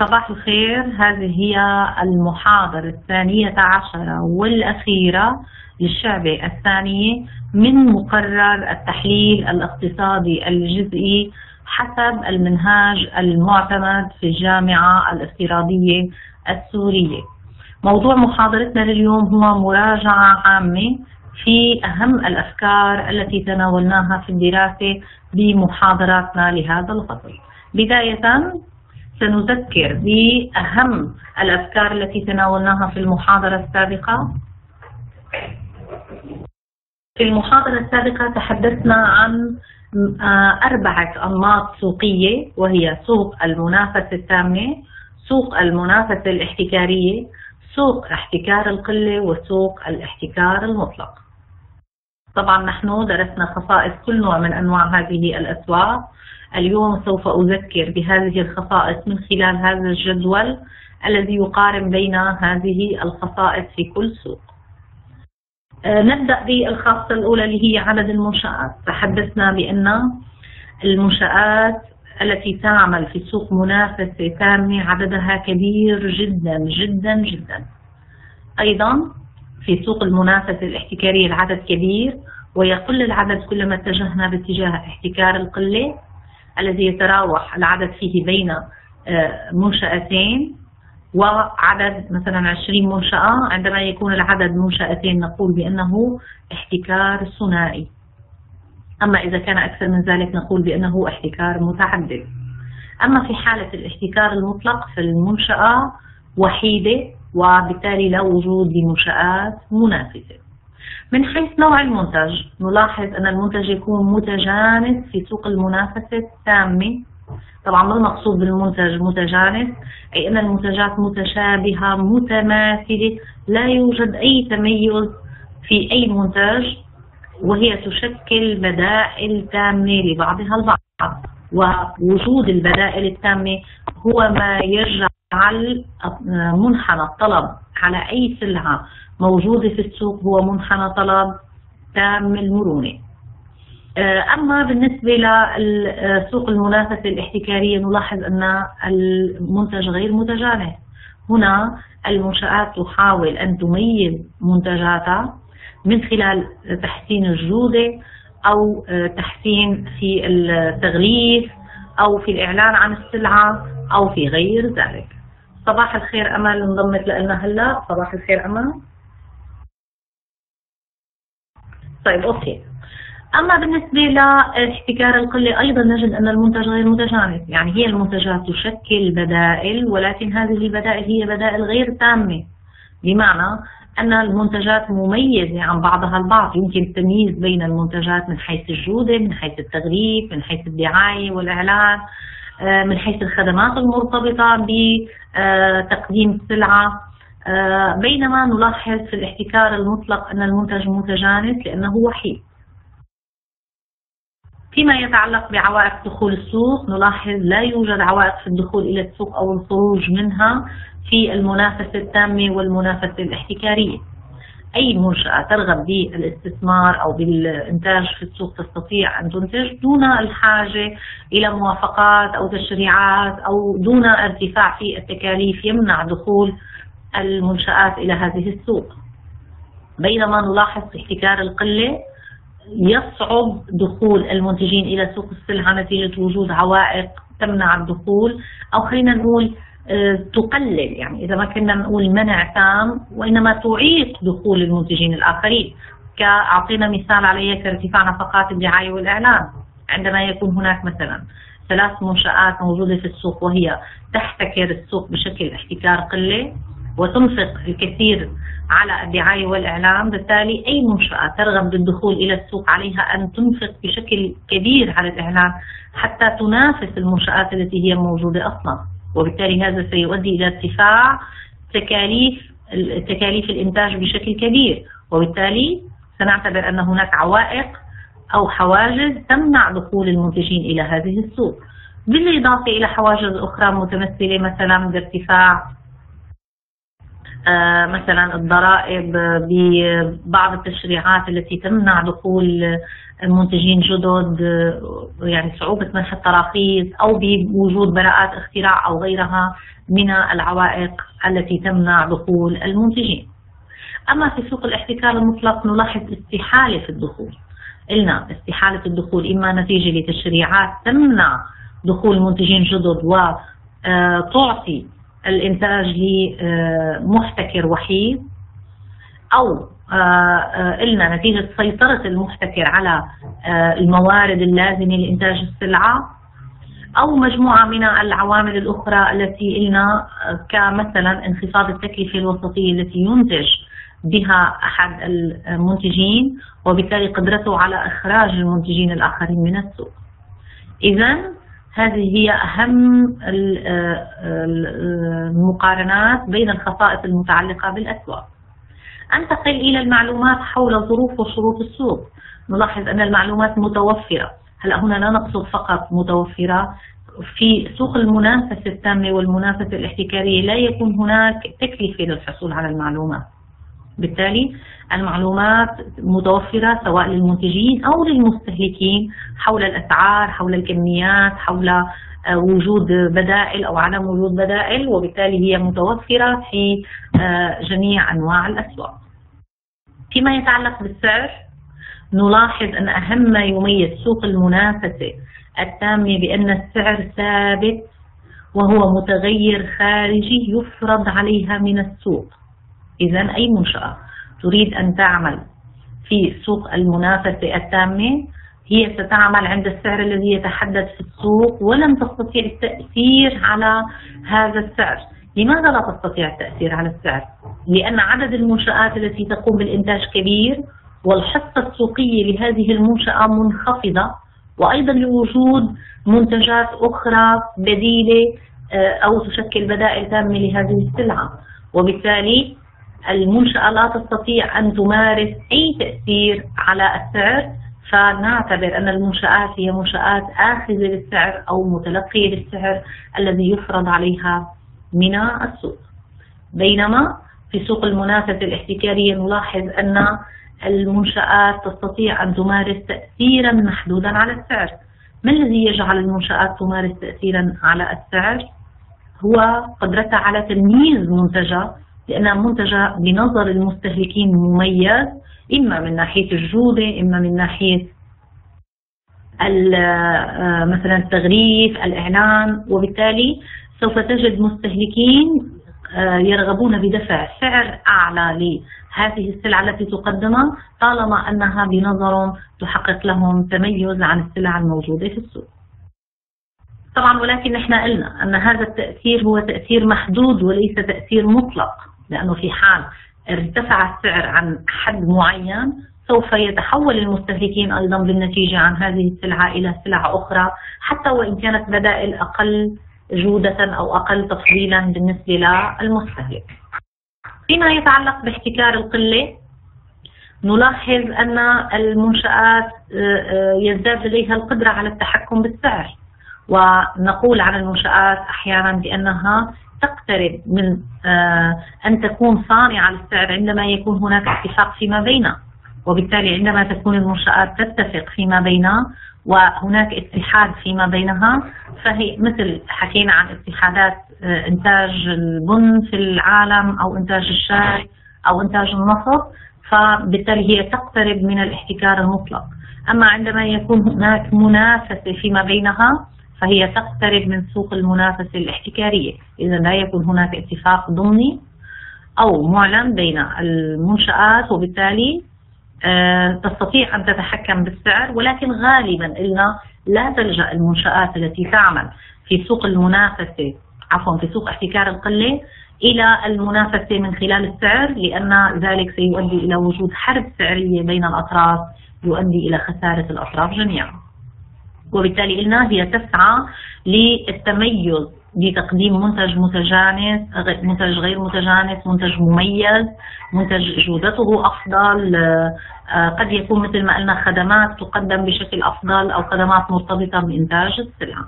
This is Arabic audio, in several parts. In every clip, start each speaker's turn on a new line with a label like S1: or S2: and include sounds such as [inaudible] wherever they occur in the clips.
S1: صباح الخير. هذه هي المحاضرة الثانية عشرة والأخيرة للشعبة الثانية من مقرر التحليل الاقتصادي الجزئي حسب المنهاج المعتمد في الجامعة الافتراضية السورية. موضوع محاضرتنا لليوم هو مراجعة عامة في أهم الأفكار التي تناولناها في الدراسة بمحاضراتنا لهذا الفصل. بداية سنذكر بأهم الأفكار التي تناولناها في المحاضرة السابقة. في المحاضرة السابقة تحدثنا عن آه، أربعة أنماط سوقية وهي سوق المنافسة التامة سوق المنافسة الاحتكارية سوق احتكار القلة وسوق الاحتكار المطلق. طبعا نحن درسنا خصائص كل نوع من أنواع هذه الأسواق. اليوم سوف أذكر بهذه الخصائص من خلال هذا الجدول الذي يقارن بين هذه الخصائص في كل سوق. آه، نبدأ بالخاصة الأولى اللي هي عدد المنشآت. تحدثنا بأن المنشآت التي تعمل في سوق منافسة تامة عددها كبير جدا جدا جدا. أيضا في سوق المنافسة الاحتكارية العدد كبير ويقل العدد كلما اتجهنا باتجاه احتكار القلة. الذي يتراوح العدد فيه بين آه، منشأتين وعدد مثلا 20 منشأة. عندما يكون العدد منشأتين نقول بأنه احتكار ثنائي. أما إذا كان أكثر من ذلك نقول بأنه احتكار متعدد. أما في حالة الاحتكار المطلق فالمنشأة وحيدة وبالتالي لا وجود لمنشآت منافسة. من حيث نوع المنتج نلاحظ أن المنتج يكون متجانس في سوق المنافسة التامة. طبعا ما المقصود بالمنتج متجانس؟ أي أن المنتجات متشابهة متماثلة لا يوجد أي تميز في أي منتج وهي تشكل بدائل تامة لبعضها البعض. ووجود البدائل التامة هو ما يجعل منحنى الطلب على أي سلعة. موجودة في السوق هو منحنى طلب تام المرونة. آه، أما بالنسبة لسوق المنافسة الاحتكارية نلاحظ أن المنتج غير متجانس. هنا المنشآت تحاول أن تميز منتجاتها من خلال تحسين الجودة أو آه، تحسين في التغليف أو في الإعلان عن السلعة أو في غير ذلك. صباح الخير أمل انضمت لنا هلا. صباح الخير أمل. طيب أوكي. أما بالنسبة لاحتكار القلة أيضا نجد أن المنتج غير متجانس. يعني هي المنتجات تشكل بدائل ولكن هذه البدائل هي بدائل غير تامة. بمعنى أن المنتجات مميزة عن بعضها البعض. يمكن التمييز بين المنتجات من حيث الجودة من حيث التغليف من حيث الدعاية والإعلان آه، من حيث الخدمات المرتبطة بتقديم السلعة. بينما نلاحظ في الاحتكار المطلق أن المنتج متجانس لأنه وحيد. فيما يتعلق بعوائق دخول السوق نلاحظ لا يوجد عوائق في الدخول إلى السوق أو الخروج منها في المنافسة التامة والمنافسة الاحتكارية. أي منشأة ترغب بالاستثمار أو بالإنتاج في السوق تستطيع أن تنتج دون الحاجة إلى موافقات أو تشريعات أو دون ارتفاع في التكاليف يمنع دخول المنشآت إلى هذه السوق. بينما نلاحظ في احتكار القلة يصعب دخول المنتجين إلى سوق السلعة نتيجة وجود عوائق تمنع الدخول أو خلينا نقول آه، تقلل. يعني إذا ما كنا نقول منع تام وإنما تعيق دخول المنتجين الآخرين. كأعطينا مثال عليه كارتفاع نفقات الدعاية والإعلان. عندما يكون هناك مثلا ثلاث منشآت موجودة في السوق وهي تحتكر السوق بشكل احتكار قلة وتنفق الكثير على الدعاية والإعلام بالتالي أي منشأة ترغب بالدخول إلى السوق عليها أن تنفق بشكل كبير على الإعلان حتى تنافس المنشآت التي هي موجودة أصلا. وبالتالي هذا سيؤدي إلى ارتفاع تكاليف تكاليف الإنتاج بشكل كبير. وبالتالي سنعتبر أن هناك عوائق أو حواجز تمنع دخول المنتجين إلى هذه السوق. بالإضافة إلى حواجز أخرى متمثلة مثلا بارتفاع مثلا الضرائب ببعض التشريعات التي تمنع دخول منتجين جدد يعني صعوبة منح التراخيص أو بوجود براءات اختراع أو غيرها من العوائق التي تمنع دخول المنتجين. أما في سوق الاحتكار المطلق نلاحظ استحالة في الدخول. قلنا استحالة الدخول إما نتيجة لتشريعات تمنع دخول منتجين جدد وتعطي الإنتاج لمحتكر وحيد أو قلنا نتيجة سيطرة المحتكر على الموارد اللازمة لإنتاج السلعة أو مجموعة من العوامل الأخرى التي قلنا كمثلا انخفاض التكلفة الوسطية التي ينتج بها أحد المنتجين وبالتالي قدرته على إخراج المنتجين الآخرين من السوق. إذا هذه هي أهم المقارنات بين الخصائص المتعلقة بالأسواق. أنتقل إلى المعلومات حول ظروف وشروط السوق. نلاحظ أن المعلومات متوفرة. هلا هنا لا نقصد فقط متوفرة؟ في سوق المنافسة التامة والمنافسة الاحتكارية لا يكون هناك تكلفة للحصول على المعلومات. بالتالي المعلومات متوفرة سواء للمنتجين أو للمستهلكين حول الأسعار حول الكميات حول آه، وجود بدائل أو عدم وجود بدائل وبالتالي هي متوفرة في آه، جميع أنواع الأسواق. فيما يتعلق بالسعر نلاحظ أن أهم ما يميز سوق المنافسة التامة بأن السعر ثابت وهو متغير خارجي يفرض عليها من السوق. إذا أي منشأة تريد أن تعمل في سوق المنافسة التامة هي ستعمل عند السعر الذي يتحدث في السوق ولن تستطيع التأثير على هذا السعر لماذا لا تستطيع التأثير على السعر؟ لأن عدد المنشآت التي تقوم بالإنتاج كبير والحصة السوقية لهذه المنشأة منخفضة وأيضا لوجود منتجات أخرى بديلة آه، أو تشكل بدائل تامة لهذه السلعة وبالتالي المنشأة لا تستطيع أن تمارس أي تأثير على السعر فنعتبر أن المنشآت هي منشآت آخذة للسعر أو متلقية للسعر الذي يفرض عليها من السوق بينما في سوق المنافسة الاحتكارية نلاحظ أن المنشآت تستطيع أن تمارس تأثيرا محدودا على السعر ما الذي يجعل المنشآت تمارس تأثيرا على السعر؟ هو قدرتها على تمييز منتجها لأنها منتجة بنظر المستهلكين مميز إما من ناحية الجودة إما من ناحية آه، مثلا التغليف الإعلان. وبالتالي سوف تجد مستهلكين آه، يرغبون بدفع سعر أعلى لهذه السلعة التي تقدمها طالما أنها بنظر تحقق لهم تميز عن السلع الموجودة في السوق. طبعا ولكن نحن قلنا أن هذا التأثير هو تأثير محدود وليس تأثير مطلق. لأنه في حال ارتفع السعر عن حد معين سوف يتحول المستهلكين أيضا بالنتيجة عن هذه السلعة إلى سلع أخرى حتى وإن كانت بدائل أقل جودة أو أقل تفضيلا بالنسبة للمستهلك. فيما يتعلق باحتكار القلة نلاحظ أن المنشآت آه، آه، يزداد لديها القدرة على التحكم بالسعر ونقول عن المنشآت أحيانا بأنها تقترب من آه، أن تكون صانعة للسعر عندما يكون هناك اتفاق فيما بينها وبالتالي عندما تكون المنشآت تتفق فيما بينها وهناك اتحاد فيما بينها فهي مثل حكينا عن اتحادات آه، إنتاج البن في العالم أو إنتاج الشاي أو إنتاج النفط فبالتالي هي تقترب من الاحتكار المطلق. أما عندما يكون هناك منافسة فيما بينها فهي تقترب من سوق المنافسة الاحتكارية. إذا لا يكون هناك اتفاق ضمني أو معلن بين المنشآت وبالتالي آه، تستطيع أن تتحكم بالسعر ولكن غالبا إلنا لا تلجأ المنشآت التي تعمل في سوق المنافسة عفوا في سوق احتكار القلة إلى المنافسة من خلال السعر لأن ذلك سيؤدي إلى وجود حرب سعرية بين الأطراف يؤدي إلى خسارة الأطراف جميعا. وبالتالي قلنا هي تسعى للتميز بتقديم منتج متجانس منتج غير متجانس منتج مميز منتج جودته أفضل آه، قد يكون مثل ما قلنا خدمات تقدم بشكل أفضل أو خدمات مرتبطة بإنتاج السلعة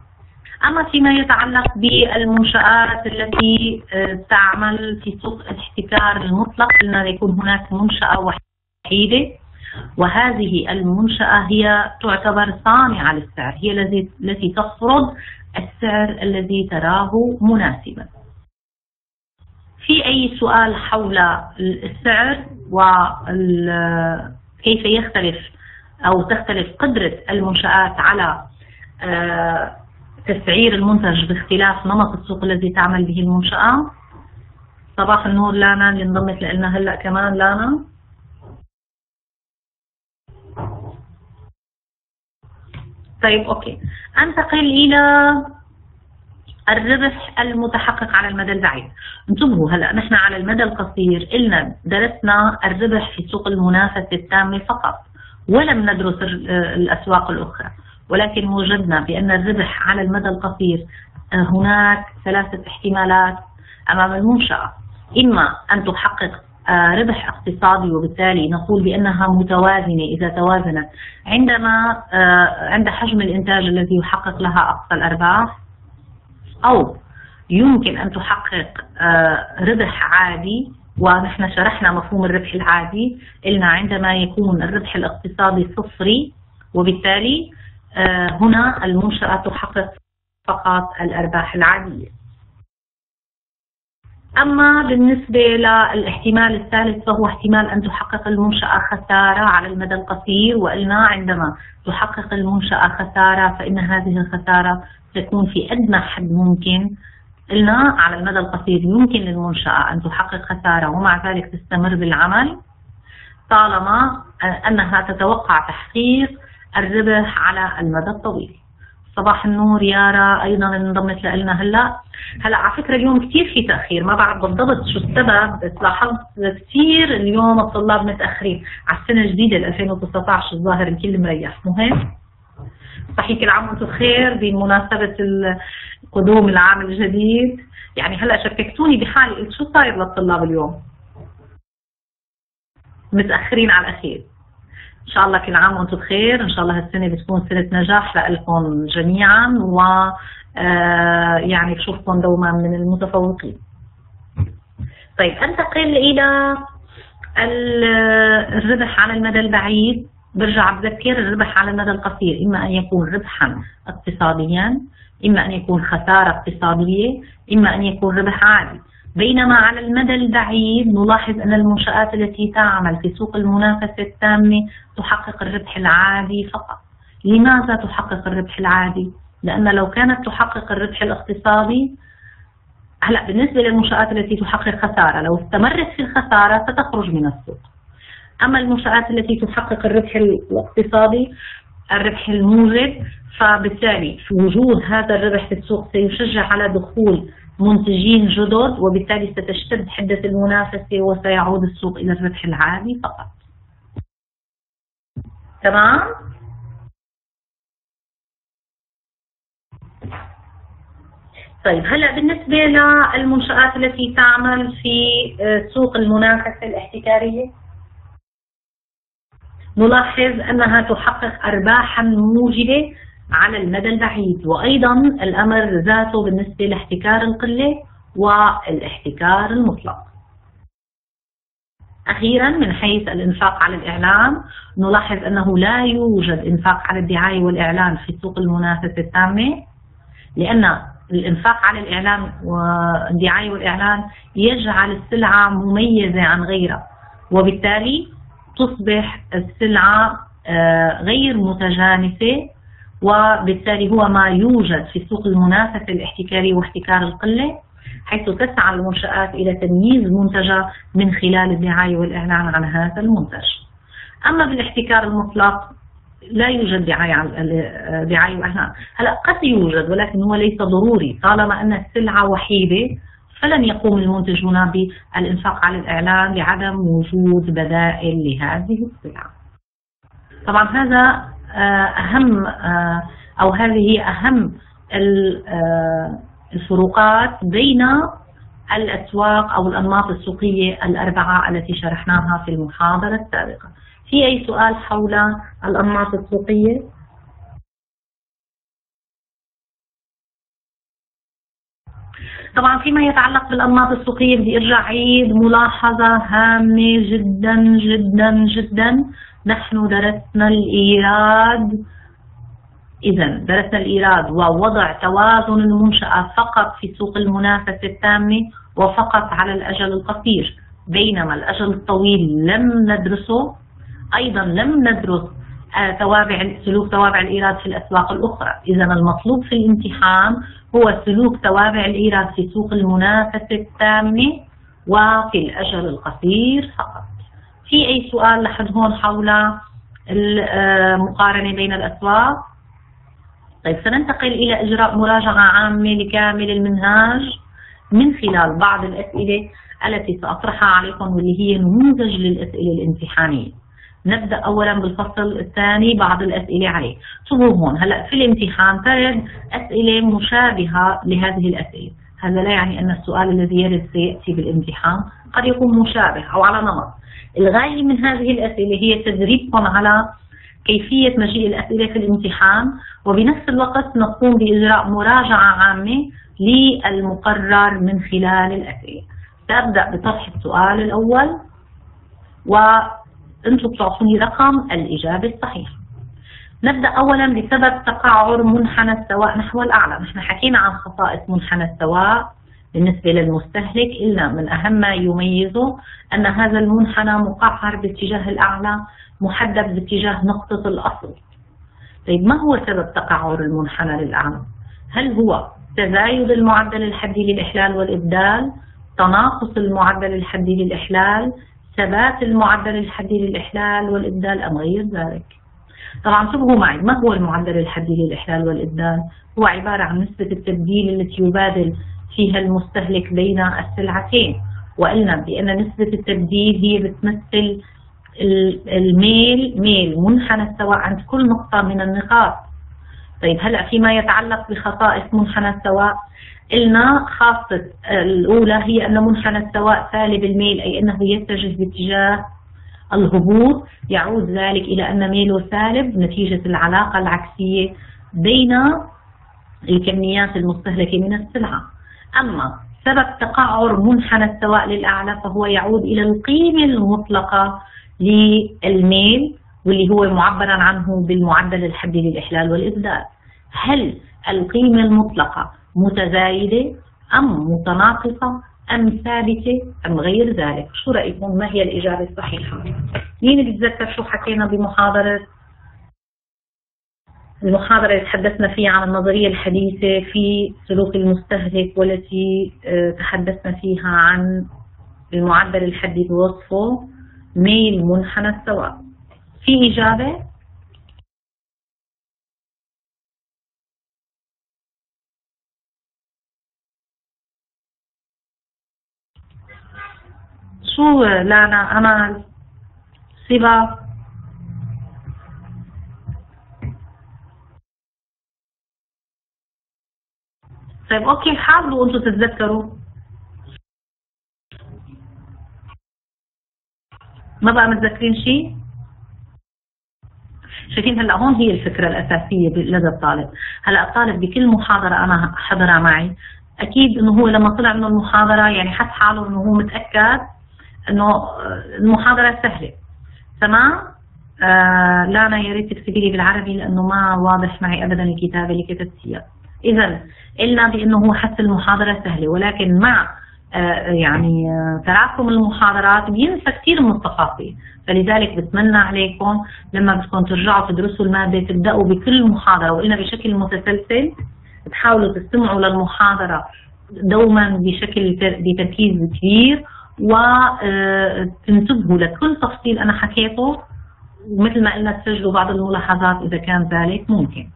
S1: أما فيما يتعلق بالمنشآت التي آه، تعمل في سوق الاحتكار المطلق قلنا يكون هناك منشأة وحيدة. وهذه المنشأة هي تعتبر صانعة للسعر هي التي تفرض السعر الذي تراه مناسبا. في أي سؤال حول السعر وكيف يختلف أو تختلف قدرة المنشآت على آه، تسعير المنتج باختلاف نمط السوق الذي تعمل به المنشأة؟ صباح النور لانا اللي انضمت لنا هلأ كمان لانا. طيب أوكي. أنتقل إلى الربح المتحقق على المدى البعيد. انتبهوا هلا نحن على المدى القصير. إلنا درسنا الربح في سوق المنافسة التامة فقط ولم ندرس الأسواق الأخرى. ولكن وجدنا بأن الربح على المدى القصير آه، هناك ثلاثة احتمالات أمام المنشأة. إما أن تحقق ربح اقتصادي وبالتالي نقول بأنها متوازنة إذا توازنت. عندما آه، عند حجم الإنتاج الذي يحقق لها أقصى الأرباح أو يمكن أن تحقق ربح عادي ونحن شرحنا مفهوم الربح العادي قلنا عندما يكون الربح الاقتصادي صفري وبالتالي آه، هنا المنشأة تحقق فقط الأرباح العادية. أما بالنسبة للاحتمال الثالث فهو احتمال أن تحقق المنشأة خسارة على المدى القصير وقلنا عندما تحقق المنشأة خسارة فإن هذه الخسارة تكون في أدنى حد ممكن. قلنا على المدى القصير يمكن للمنشأة أن تحقق خسارة ومع ذلك تستمر بالعمل. طالما أنها تتوقع تحقيق الربح على المدى الطويل. صباح النور يارا أيضا انضمت لنا هلأ هلأ على فكرة اليوم كثير في تأخير ما بعرف بالضبط شو السبب بس لاحظت كثير اليوم الطلاب متأخرين على السنة الجديدة 2019 الظاهر الكل مريح هيك؟ صحيح كل عام وأنتم بخير بمناسبة قدوم العام الجديد يعني هلأ شككتوني بحالي قلت شو صاير للطلاب اليوم؟ متأخرين على الأخير إن شاء الله كل عام وأنتم بخير. إن شاء الله هالسنة بتكون سنة نجاح لكم جميعا و آه، يعني بشوفكم دوما من المتفوقين. طيب أنتقل إلى الربح على المدى البعيد. برجع بذكر الربح على المدى القصير. إما أن يكون ربحا اقتصاديا إما أن يكون خسارة اقتصادية إما أن يكون ربح عادي. بينما على المدى البعيد نلاحظ أن المنشآت التي تعمل في سوق المنافسة التامة تحقق الربح العادي فقط لماذا تحقق الربح العادي؟ لأن لو كانت تحقق الربح الاقتصادي هلأ بالنسبة للمنشآت التي تحقق خسارة لو استمرت في الخسارة ستخرج من السوق أما المنشآت التي تحقق الربح الاقتصادي الربح الموجب فبالتالي في وجود هذا الربح في السوق سيشجع على دخول منتجين جدد وبالتالي ستشتد حدة المنافسة وسيعود السوق إلى الربح العالي فقط تمام؟ طيب هلا بالنسبة للمنشآت التي تعمل في آه، سوق المنافسة الاحتكارية نلاحظ أنها تحقق أرباحا موجبة على المدى البعيد. وأيضا الأمر ذاته بالنسبة لاحتكار القلة والاحتكار المطلق. أخيرا من حيث الإنفاق على الإعلام نلاحظ أنه لا يوجد إنفاق على الدعاية والإعلان في سوق المنافسة التامة لأن الإنفاق على الإعلام والدعاية والإعلان يجعل السلعة مميزة عن غيرها وبالتالي تصبح السلعة آه، غير متجانسة وبالتالي هو ما يوجد في سوق المنافسة الاحتكاري واحتكار القلة حيث تسعى المنشآت إلى تمييز منتجها من خلال الدعاية والإعلان عن هذا المنتج. أما بالاحتكار المطلق لا يوجد دعاية دعاية وإعلان هلا قد يوجد ولكن هو ليس ضروري. طالما أن السلعة وحيدة فلن يقوم المنتجون بالإنفاق على الإعلان لعدم وجود بدائل لهذه السلعة. طبعا هذا أهم آه، أو هذه أهم آه، الفروقات بين الأسواق أو الأنماط السوقية الأربعة التي شرحناها في المحاضرة السابقة في أي سؤال حول الأنماط السوقية؟ طبعا فيما يتعلق بالأنماط السوقية بدي أرجع عيد ملاحظة هامة جدا جدا جدا نحن درسنا الإيراد. إذا درسنا الإيراد ووضع توازن المنشأة فقط في سوق المنافسة التامة وفقط على الأجل القصير. بينما الأجل الطويل لم ندرسه أيضا لم ندرس آه، توابع سلوك توابع الإيراد في الأسواق الأخرى. إذا المطلوب في الامتحان هو سلوك توابع الإيراد في سوق المنافسة التامة وفي الأجل القصير فقط. في أي سؤال لحد هون حول المقارنة بين الأسواق؟ طيب سننتقل إلى إجراء مراجعة عامة لكامل المنهاج من خلال بعض الأسئلة التي سأطرحها عليكم واللي هي نموذج للأسئلة الامتحانية. نبدأ أولا بالفصل الثاني بعض الأسئلة عليه. شوفوا هون؟ هلأ في الامتحان ترد أسئلة مشابهة لهذه الأسئلة. هذا لا يعني أن السؤال الذي يرد سيأتي بالامتحان. قد يكون مشابه أو على نمط. الغاية من هذه الأسئلة هي تدريبكم على كيفية مجيء الأسئلة في الامتحان وبنفس الوقت نقوم بإجراء مراجعة عامة للمقرر من خلال الأسئلة. سأبدأ بطرح السؤال الأول وأنتم تعطوني رقم الإجابة الصحيحة نبدأ أولا بسبب تقعر منحنى السواء نحو الأعلى. نحن حكينا عن خصائص منحنى السواء. بالنسبة للمستهلك إلا من أهم ما يميزه أن هذا المنحنى مقعر باتجاه الأعلى محدد باتجاه نقطة الأصل. طيب ما هو سبب تقعر المنحنى للأعلى؟ هل هو تزايد المعدل الحدي للإحلال والإبدال تناقص المعدل الحدي للإحلال ثبات المعدل الحدي للإحلال والإبدال أم غير ذلك؟ طبعا انتبهوا معي. ما هو المعدل الحدي للإحلال والإبدال؟ هو عبارة عن نسبة التبديل التي يبادل فيها المستهلك بين السلعتين. وقلنا بأن نسبة التبديل هي بتمثل الميل ميل منحنى السواء عند كل نقطة من النقاط. طيب هلأ فيما يتعلق بخصائص منحنى السواء قلنا خاصة الأولى هي أن منحنى السواء سالب الميل أي أنه يتجه باتجاه الهبوط. يعود ذلك إلى أن ميله سالب نتيجة العلاقة العكسية بين الكميات المستهلكة من السلعة. أما سبب تقعر منحنى السواء للأعلى فهو يعود إلى القيمة المطلقة للميل واللي هو معبرا عنه بالمعدل الحدي للإحلال والإبدال. هل القيمة المطلقة متزايدة أم متناقصة أم ثابتة أم غير ذلك؟ شو رأيكم؟ ما هي الإجابة الصحيحة؟ مين بيتذكر شو حكينا بمحاضرة المحاضرة اللي تحدثنا فيها عن النظرية الحديثة في سلوك المستهلك والتي آه، تحدثنا فيها عن المعدل الحدي بوصفه ميل منحنى السواء في إجابة؟ شو لانا أمل صبا طيب أوكي حاولوا أنتم تتذكروا. ما بقى متذكرين شيء؟ شايفين هلأ هون هي الفكرة الأساسية لدى الطالب. هلأ الطالب بكل محاضرة أنا حضرها معي أكيد إنه هو لما طلع من المحاضرة يعني حس حاله إنه هو متأكد إنه المحاضرة سهلة. تمام؟ آه لا أنا يا ريت تكتبي لي بالعربي لأنه ما واضح معي ابدا الكتابة اللي كتبتيها. اذا إلا بأنه هو حس المحاضرة سهلة ولكن مع آه، يعني آه، تراكم المحاضرات بينسى كثير من التفاصيل. فلذلك بتمنى عليكم لما بدكم ترجعوا تدرسوا المادة تبدأوا بكل محاضرة وقلنا بشكل متسلسل تحاولوا تستمعوا للمحاضرة دوما بشكل بتركيز كبير وتنتبهوا آه، لكل تفصيل أنا حكيته ومثل ما قلنا تسجلوا بعض الملاحظات إذا كان ذلك ممكن.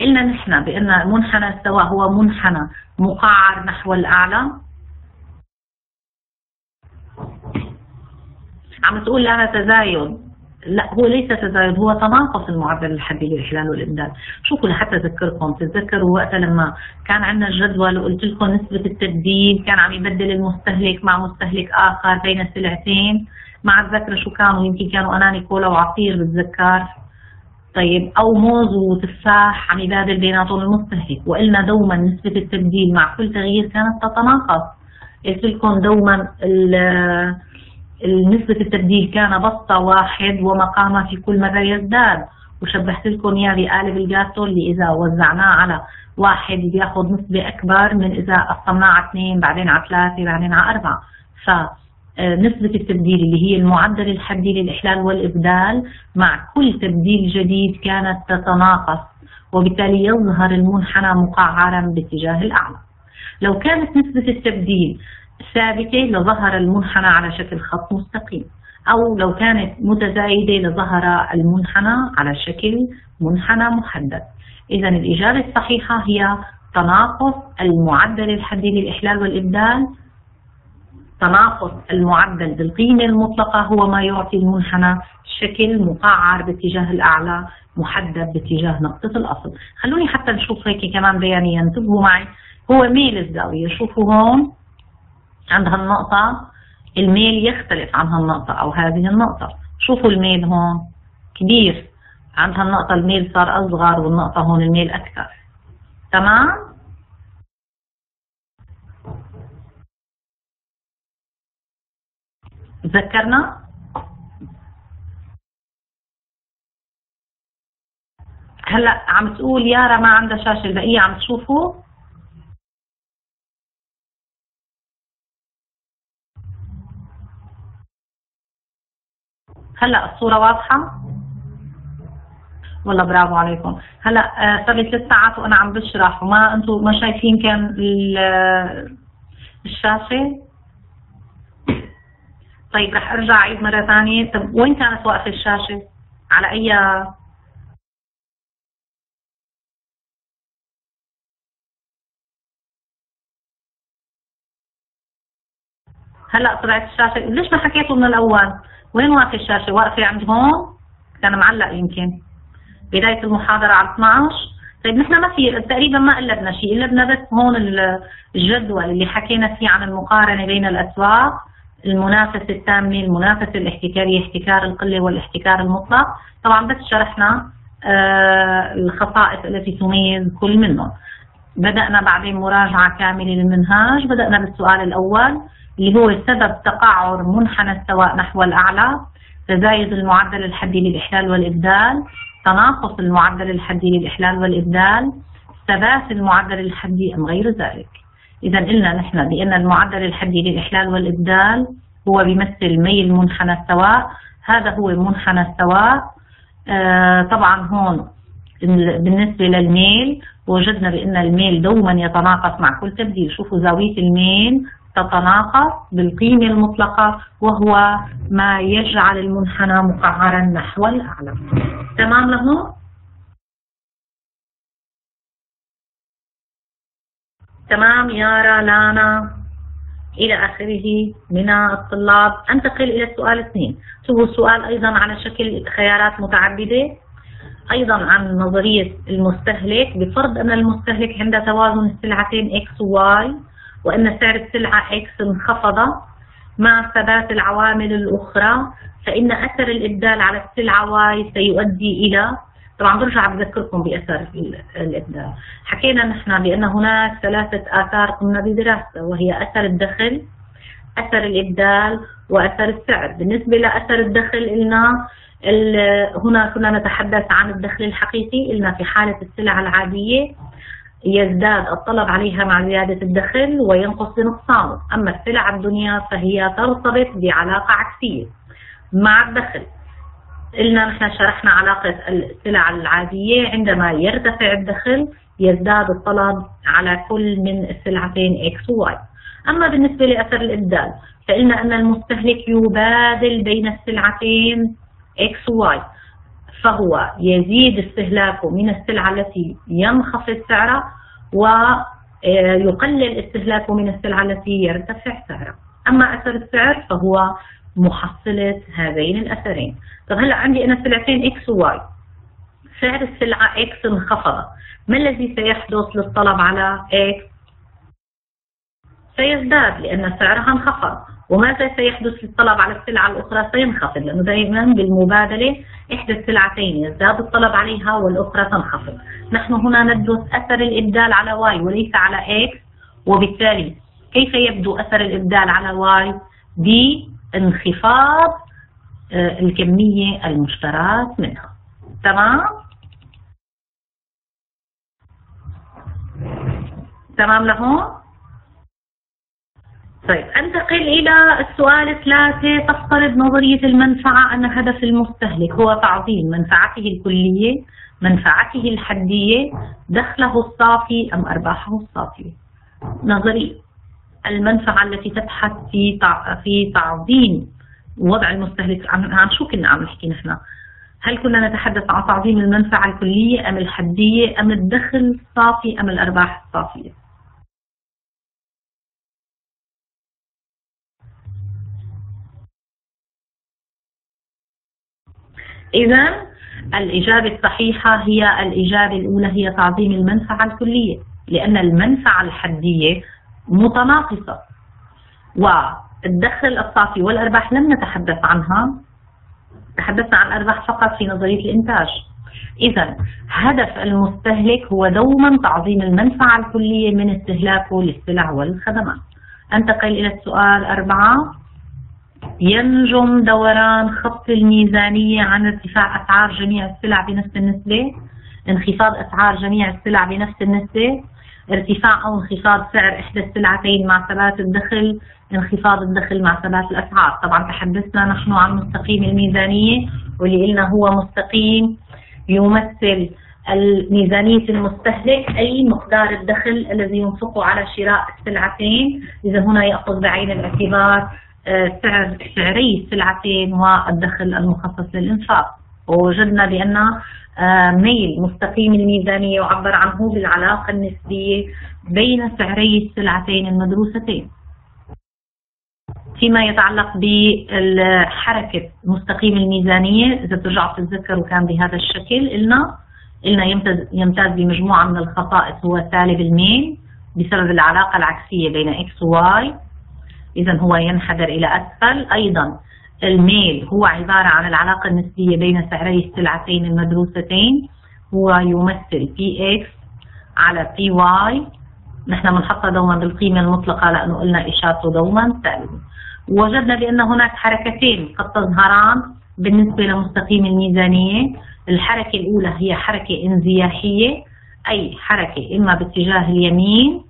S1: قلنا نحن بأن منحنى السواء هو منحنى مقعر نحو الأعلى. عم تقول لنا تزايد. لا هو ليس تزايد هو تناقص المعدل الحدي للإحلال والإبدال شوفوا لحتى أذكركم تتذكروا وقتها لما كان عندنا الجدول وقلت لكم نسبة التبديل كان عم يبدل المستهلك مع مستهلك آخر بين السلعتين ما اتذكر شو كانوا؟ يمكن كانوا أناني كولا وعصير بتذكر طيب أو موز وتفاح عم يبادل بيناتهم المستهلك. وقلنا دوما نسبة التبديل مع كل تغيير كانت تتناقص قلت لكم دوما نسبة التبديل كان بسطة واحد ومقامه في كل مرة يزداد. وشبهت لكم إياه بقالب الجاتو اللي إذا وزعناه على واحد بياخذ نسبة أكبر من إذا قسمناه على اثنين بعدين على ثلاثة بعدين على أربعة. ف نسبة التبديل اللي هي المعدل الحدي للإحلال والإبدال مع كل تبديل جديد كانت تتناقص وبالتالي يظهر المنحنى مقعرا باتجاه الأعلى لو كانت نسبة التبديل ثابتة لظهر المنحنى على شكل خط مستقيم أو لو كانت متزايدة لظهر المنحنى على شكل منحنى محدد. إذا الإجابة الصحيحة هي تناقص المعدل الحدي للإحلال والإبدال تناقص المعدل بالقيمة المطلقة هو ما يعطي المنحنى شكل مقعر باتجاه الأعلى محدد باتجاه نقطة الأصل. خلوني حتى نشوف هيك كمان بيانيا انتبهوا معي. هو ميل الزاوية. شوفوا هون عند هالنقطة. الميل يختلف عن هالنقطة أو هذه النقطة. شوفوا الميل هون. كبير. عند هالنقطة الميل صار أصغر والنقطة هون الميل أكثر. تمام؟ تذكرنا هلا عم تقول يارا ما عندها شاشة البقية عم تشوفوا هلا الصورة واضحة؟ والله برافو عليكم. هلا آه، صار لي ثلاث ساعات وأنا عم بشرح وما أنتم ما شايفين كان الشاشة؟ طيب رح أرجع أعيد مرة ثانية طب وين كانت واقفة الشاشة؟ على اي هلأ طلعت الشاشة ليش ما حكيتوا من الأول؟ وين واقفة الشاشة؟ واقفة عند هون؟ كان معلق يمكن بداية المحاضرة على 12 طيب نحن ما في تقريبا ما قلبنا شيء قلبنا بس هون الجدول اللي حكينا فيه عن المقارنة بين الأسواق المنافسة التامة المنافسة الاحتكارية احتكار القلة والاحتكار المطلق. طبعا بس شرحنا آه، الخصائص التي تميز كل منهم. بدأنا بعدين مراجعة كاملة للمنهاج. بدأنا بالسؤال الأول اللي هو سبب تقعر منحنى السواء نحو الأعلى تزايد المعدل الحدي للإحلال والإبدال تناقص المعدل الحدي للإحلال والإبدال ثبات المعدل الحدي أم غير ذلك. إذا قلنا نحن بأن المعدل الحدي للإحلال والإبدال هو بيمثل ميل منحنى السواء هذا هو منحنى السواء آه طبعا هون بالنسبة للميل وجدنا بأن الميل دوما يتناقص مع كل تبديل. شوفوا زاوية الميل تتناقص بالقيمة المطلقة وهو ما يجعل المنحنى مقعرا نحو الأعلى. تمام لهون؟ تمام يارا لانا إلى آخره. من الطلاب. أنتقل إلى السؤال اثنين. شوفوا السؤال أيضا على شكل خيارات متعددة. أيضا عن نظرية المستهلك. بفرض أن المستهلك عند توازن السلعتين X و Y وأن سعر السلعة X انخفض مع ثبات العوامل الأخرى فإن أثر الإبدال على السلعة Y سيؤدي إلى طبعا برجع بذكركم بأثر الابداع حكينا نحن بأن هناك ثلاثة آثار قمنا بدراسة وهي أثر الدخل أثر الإبدال وأثر السعر. بالنسبة لأثر الدخل قلنا هنا كنا نتحدث عن الدخل الحقيقي. قلنا في حالة السلع العادية يزداد الطلب عليها مع زيادة الدخل وينقص بنقصانه. أما السلع الدنيا فهي ترتبط بعلاقة عكسية مع الدخل. قلنا نحن شرحنا علاقة السلع العادية عندما يرتفع الدخل يزداد الطلب على كل من السلعتين X و Y. أما بالنسبة لأثر الإبدال فقلنا أن المستهلك يبادل بين السلعتين X و Y. فهو يزيد استهلاكه من السلعة التي ينخفض سعرها ويقلل استهلاكه من السلعة التي يرتفع سعرها أما أثر السعر فهو محصلة هذين الأثرين. طب هلا عندي أنا سلعتين X و Y سعر السلعة X انخفض. ما الذي سيحدث للطلب على X سيزداد لأن سعرها انخفض. وماذا سيحدث للطلب على السلعة الأخرى؟ سينخفض لأنه دائما بالمبادلة إحدى السلعتين يزداد الطلب عليها والأخرى تنخفض. نحن هنا ندرس أثر الإبدال على Y وليس على X وبالتالي كيف يبدو أثر الإبدال على Y بانخفاض آه، الكمية المشترات منها. تمام؟ تمام لهون؟ طيب انتقل إلى السؤال ثلاثة تفترض نظرية المنفعة أن هدف المستهلك هو تعظيم منفعته الكلية منفعته الحدية دخله الصافي أم أرباحه الصافية؟ نظرية. المنفعة التي تبحث في في تعظيم وضع المستهلك. عن, شو كنا عم نحكي نحن؟ هل كنا نتحدث عن تعظيم المنفعة الكلية أم الحدية؟ أم الدخل الصافي أم الأرباح الصافية؟ إذا الإجابة الصحيحة هي الإجابة الأولى هي تعظيم المنفعة الكلية. لأن المنفعة الحدية متناقصة. والدخل الصافي والأرباح لم نتحدث عنها تحدثنا عن الأرباح فقط في نظرية الإنتاج. إذا هدف المستهلك هو دوما تعظيم المنفعة الكلية من استهلاكه للسلع والخدمات. أنتقل إلى السؤال أربعة. ينجم دوران خط الميزانية عن ارتفاع أسعار جميع السلع بنفس النسبة؟ انخفاض أسعار جميع السلع بنفس النسبة؟ ارتفاع أو انخفاض سعر إحدى السلعتين مع ثبات الدخل انخفاض الدخل مع ثبات الأسعار. طبعا تحدثنا نحن عن مستقيم الميزانية واللي قلنا هو مستقيم يمثل الميزانية المستهلك أي مقدار الدخل الذي ينفقه على شراء السلعتين. إذا هنا يأخذ بعين الاعتبار آه، سعر سعري السلعتين والدخل المخصص للإنفاق. ووجدنا بأن آه، ميل مستقيم الميزانية يعبر عنه بالعلاقة النسبية بين سعري السلعتين المدروستين. فيما يتعلق بحركة مستقيم الميزانية إذا ترجعوا تتذكروا كان بهذا الشكل قلنا قلنا يمتاز, بمجموعة من الخصائص هو سالب الميل بسبب العلاقة العكسية بين X و Y إذا هو ينحدر إلى أسفل. أيضا الميل هو عبارة عن العلاقة النسبية بين سعري السلعتين المدروستين هو يمثل X على Y نحن بنحطها دوما بالقيمة المطلقة لأنه قلنا إشارته دوما سالبة وجدنا بأن هناك حركتين قد تظهران بالنسبة لمستقيم الميزانية. الحركة الأولى هي حركة انزياحية أي حركة إما باتجاه اليمين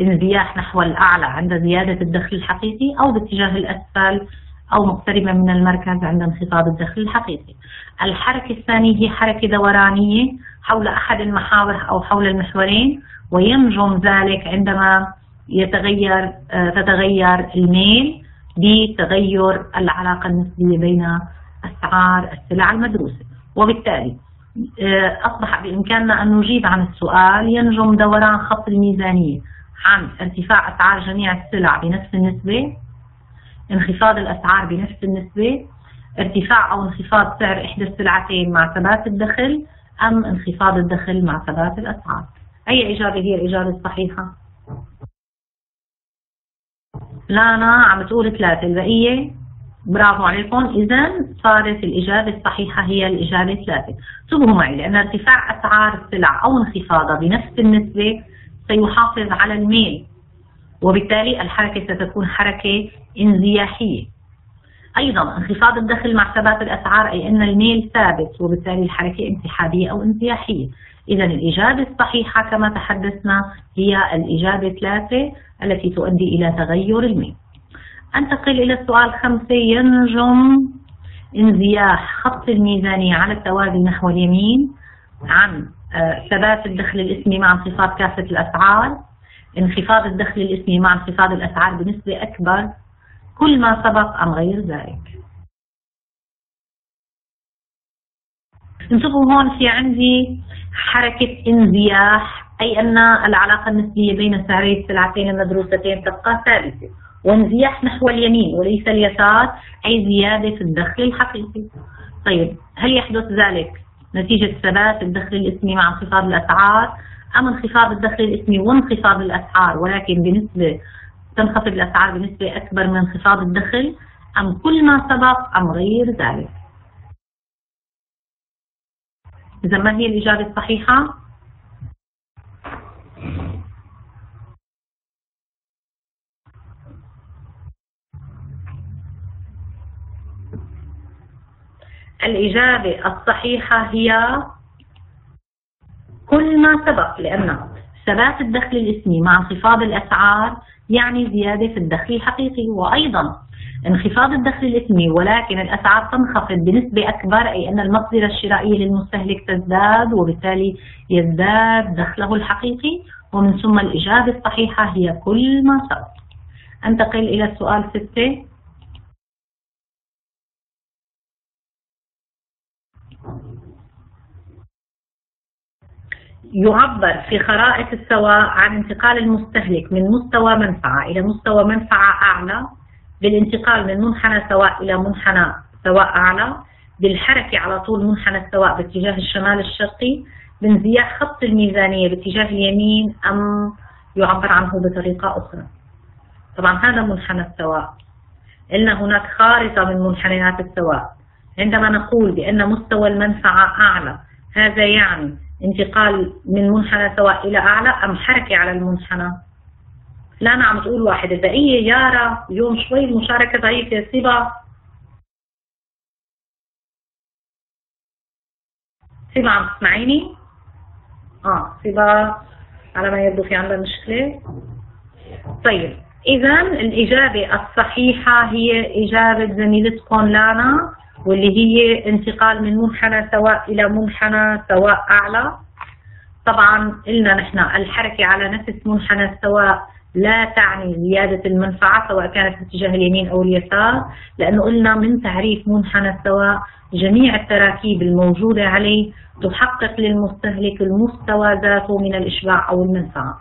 S1: انزياح نحو الأعلى عند زيادة الدخل الحقيقي أو باتجاه الأسفل. أو مقتربة من المركز عند انخفاض الدخل الحقيقي. الحركة الثانية هي حركة دورانية حول أحد المحاور أو حول المحورين وينجم ذلك عندما يتغير آه، تتغير الميل بتغير العلاقة النسبية بين أسعار السلع المدروسة. وبالتالي آه، أصبح بإمكاننا أن نجيب عن السؤال ينجم دوران خط الميزانية عن ارتفاع أسعار جميع السلع بنفس النسبة؟ انخفاض الأسعار بنفس النسبة ارتفاع أو انخفاض سعر إحدى السلعتين مع ثبات الدخل أم انخفاض الدخل مع ثبات الأسعار. أي إجابة هي الإجابة الصحيحة؟ لانا عم تقول ثلاثة. البقية برافو عليكم. إذا صارت الإجابة الصحيحة هي الإجابة ثلاثة انتبهوا معي لأن ارتفاع أسعار السلع أو انخفاضها بنفس النسبة سيحافظ على الميل. وبالتالي الحركة ستكون حركة انزياحية. أيضا انخفاض الدخل مع ثبات الأسعار أي أن الميل ثابت وبالتالي الحركة انسحابية أو انزياحية. إذا الإجابة الصحيحة كما تحدثنا هي الإجابة ثلاثة التي تؤدي إلى تغير الميل. أنتقل إلى السؤال خمسة ينجم انزياح خط الميزانية على التوازي نحو اليمين عن آه، ثبات الدخل الاسمي مع انخفاض كافة الأسعار. انخفاض الدخل الاسمي مع انخفاض الأسعار بنسبة أكبر كل ما سبق أم غير ذلك. انتبهوا هون في عندي حركة انزياح أي أن العلاقة النسبية بين سعري السلعتين المدروستين تبقى ثابتة. وانزياح نحو اليمين وليس اليسار أي زيادة في الدخل الحقيقي. طيب هل يحدث ذلك نتيجة ثبات الدخل الاسمي مع انخفاض الأسعار؟ أم انخفاض الدخل الاسمي وانخفاض الأسعار ولكن بنسبة تنخفض الأسعار بنسبة أكبر من انخفاض الدخل أم كل ما سبق أم غير ذلك إذا ما هي الإجابة الصحيحة؟ الإجابة الصحيحة هي كل ما سبق لأن ثبات الدخل الاسمي مع انخفاض الأسعار يعني زيادة في الدخل الحقيقي وأيضا انخفاض الدخل الاسمي ولكن الأسعار تنخفض بنسبة أكبر أي أن المقدرة الشرائية للمستهلك تزداد وبالتالي يزداد دخله الحقيقي ومن ثم الإجابة الصحيحة هي كل ما سبق. أنتقل إلى السؤال ستة. يعبر في خرائط السواء عن انتقال المستهلك من مستوى منفعة إلى مستوى منفعة أعلى بالانتقال من منحنى سواء إلى منحنى سواء أعلى بالحركة على طول منحنى السواء باتجاه الشمال الشرقي بانزياح خط الميزانية باتجاه اليمين أم يعبر عنه بطريقة أخرى. طبعا هذا منحنى السواء. قلنا هناك خارطة من منحنيات السواء. عندما نقول بأن مستوى المنفعة أعلى هذا يعني انتقال من منحنى سواء إلى أعلى أم حركة على المنحنى. لا أنا عم تقول واحد إذا هي يارا اليوم شوي المشاركة ضعيفة. سبا سبا عم تسمعيني؟ آه سبا على ما يبدو في عندها مشكلة. طيب. إذا الإجابة الصحيحة هي إجابة زميلتكم لانا. واللي هي انتقال من منحنى سواء إلى منحنى سواء أعلى. طبعا قلنا نحن الحركة على نفس منحنى السواء لا تعني زيادة المنفعة سواء كانت في اتجاه اليمين أو اليسار لأنه قلنا من تعريف منحنى السواء جميع التراكيب الموجودة عليه تحقق للمستهلك المستوى ذاته من الإشباع أو المنفعة.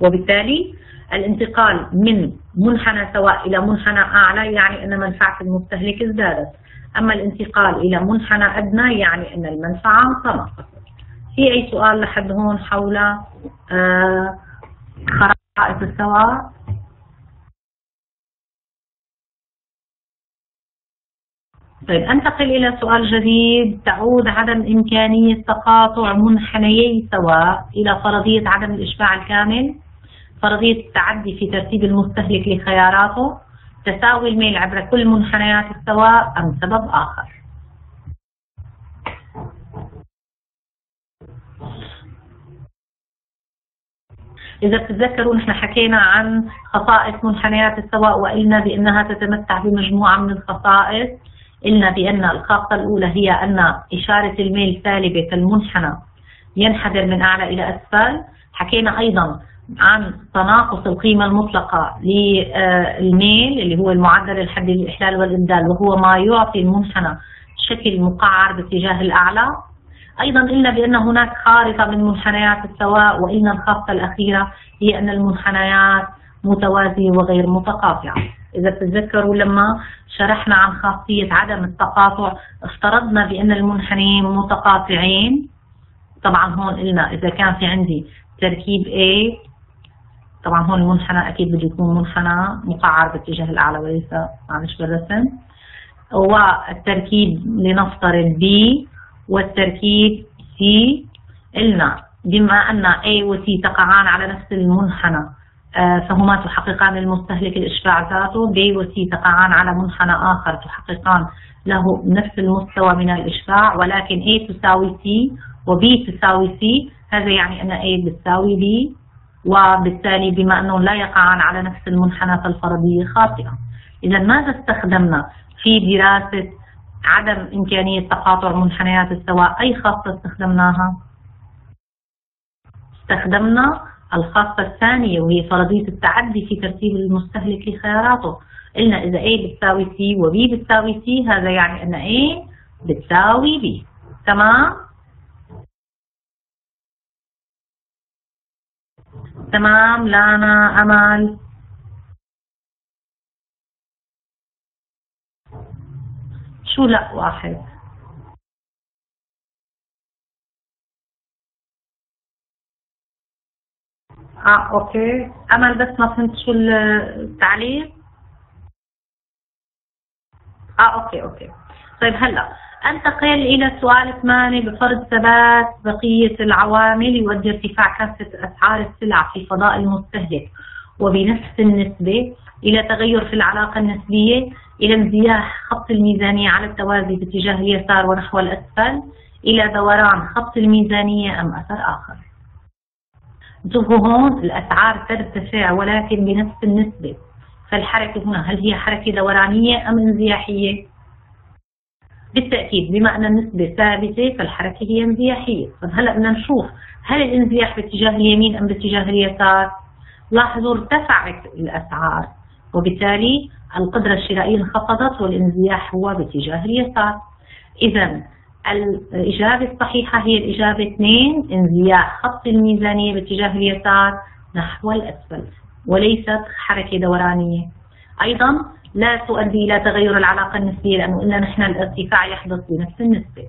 S1: وبالتالي الانتقال من منحنى سواء إلى منحنى أعلى يعني أن منفعة المستهلك ازدادت. أما الانتقال إلى منحنى أدنى يعني أن المنفعة تنقصت في أي سؤال لحد هون حول آه خرائط السواء طيب أنتقل إلى سؤال جديد. تعود عدم إمكانية تقاطع منحنيي سواء إلى فرضية عدم الإشباع الكامل فرضية التعدي في ترتيب المستهلك لخياراته. تساوي الميل عبر كل منحنيات السواء أم سبب آخر. إذا بتتذكروا نحن حكينا عن خصائص منحنيات السواء وقلنا بأنها تتمتع بمجموعة من الخصائص. قلنا بأن الخاصة الأولى هي أن إشارة الميل سالبة كالمنحنى ينحدر من أعلى إلى أسفل. حكينا أيضا عن تناقص القيمة المطلقة للميل اللي هو المعدل الحدي للإحلال والإبدال وهو ما يعطي المنحنى شكل مقعر باتجاه الأعلى. أيضا قلنا بأن هناك خارطة من منحنيات السواء وقلنا الخاصة الأخيرة هي أن المنحنيات متوازية وغير متقاطعة. إذا تتذكروا لما شرحنا عن خاصية عدم التقاطع افترضنا بأن المنحنيين متقاطعين. طبعا هون قلنا إذا كان في عندي تركيب A طبعا هون المنحنى أكيد بده يكون منحنى مقعر باتجاه الأعلى وليس معلش بالرسم والتركيب لنفترض B والتركيب C. قلنا بما أن A و تقعان على نفس المنحنى آه، فهما تحققان للمستهلك الإشباع ذاته. B و تقعان على منحنى آخر تحققان له نفس المستوى من الإشباع ولكن A تساوي C و B تساوي C. هذا يعني أن A بتساوي B. وبالتالي بما أنه لا يقعان على نفس المنحنى فالفرضية خاطئة إذا ماذا استخدمنا في دراسة عدم إمكانية تقاطع منحنيات السواء؟ أي خاصة استخدمناها؟ استخدمنا الخاصة الثانية وهي فرضية التعدي في ترتيب المستهلك لخياراته. قلنا إذا A بتساوي C و B بتساوي C هذا يعني أن A بتساوي B. تمام؟ تمام لانا أمل. شو لا واحد. آه okay. أمل بس ما فهمت شو التعليق آه okay okay. طيب هلا. انتقل إلى سؤال ثمانية بفرض ثبات بقية العوامل يؤدي ارتفاع كافة أسعار السلع في فضاء المستهلك. وبنفس النسبة إلى تغير في العلاقة النسبية إلى انزياح خط الميزانية على التوازي باتجاه اليسار ونحو الأسفل إلى دوران خط الميزانية أم أثر آخر. انتبهوا هون الأسعار ترتفع ولكن بنفس النسبة. فالحركة هنا هل هي حركة دورانية أم انزياحية؟ بالتأكيد بما أن النسبة ثابتة فالحركة هي انزياحية. طب هلأ بدنا نشوف هل الانزياح باتجاه اليمين أم باتجاه اليسار؟ لاحظوا ارتفعت الأسعار وبالتالي القدرة الشرائية انخفضت والانزياح هو باتجاه اليسار. إذا الإجابة الصحيحة هي الإجابة 2 انزياح خط الميزانية باتجاه اليسار نحو الأسفل وليست حركة دورانية. أيضا لا تؤدي إلى تغير العلاقة النسبية لأنه قلنا نحن الارتفاع يحدث بنفس النسبة.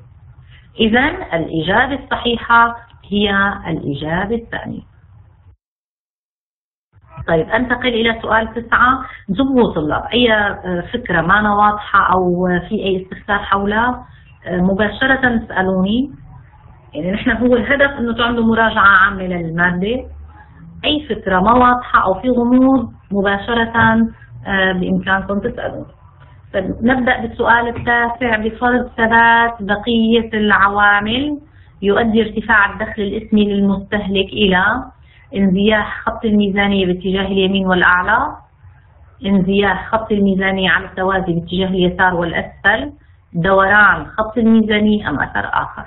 S1: إذا الإجابة الصحيحة هي الإجابة الثانية. طيب أنتقل إلى سؤال تسعة. انتبهوا طلاب أي فكرة ما واضحة أو في أي استفسار حولها مباشرة اسألوني يعني نحن هو الهدف انه تعملوا مراجعة عامة للمادة. أي فكرة ما واضحة أو في غموض؟ مباشرة بإمكانكم تسألون. طيب نبدأ بالسؤال التاسع بفرض ثبات بقية العوامل يؤدي ارتفاع الدخل الإسمي للمستهلك إلى انزياح خط الميزانية باتجاه اليمين والأعلى انزياح خط الميزانية على التوازي باتجاه اليسار والأسفل دوران خط الميزانية أم أثر آخر.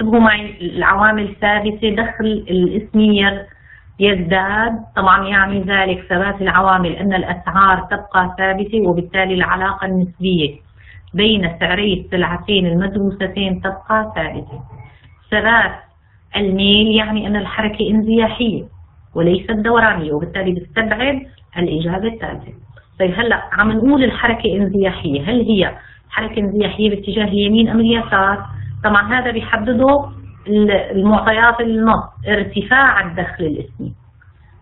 S1: انتبهوا معي العوامل ثابتة دخل الإسمي يزداد. طبعا يعني ذلك ثبات العوامل أن الأسعار تبقى ثابتة وبالتالي العلاقة النسبية بين سعري السلعتين المدروستين تبقى ثابتة. ثبات الميل يعني أن الحركة انزياحية وليست دورانية وبالتالي بتستبعد الإجابة الثالثة. طيب هلأ عم نقول الحركة انزياحية. هل هي حركة انزياحية باتجاه اليمين أم اليسار؟ طبعا هذا بيحدده المعطيات النص ارتفاع الدخل الاسمي.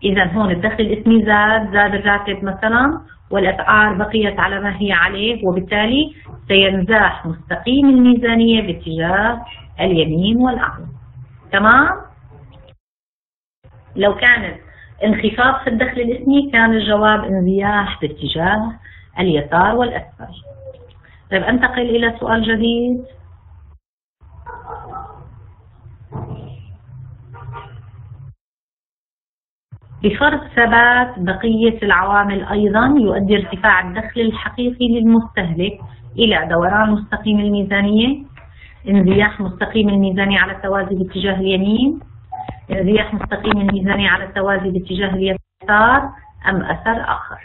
S1: إذا هون الدخل الاسمي زاد زاد الراتب مثلا والأسعار بقيت على ما هي عليه وبالتالي سينزاح مستقيم الميزانية باتجاه اليمين والاعلى تمام؟ لو كانت انخفاض في الدخل الاسمي كان الجواب انزياح باتجاه اليسار والأسفل. طيب أنتقل إلى سؤال جديد. بفرض ثبات بقية العوامل أيضا يؤدي ارتفاع الدخل الحقيقي للمستهلك إلى دوران مستقيم الميزانية انزياح مستقيم الميزانية على التوازي باتجاه اليمين انزياح مستقيم الميزانية على التوازي باتجاه اليسار أم أثر آخر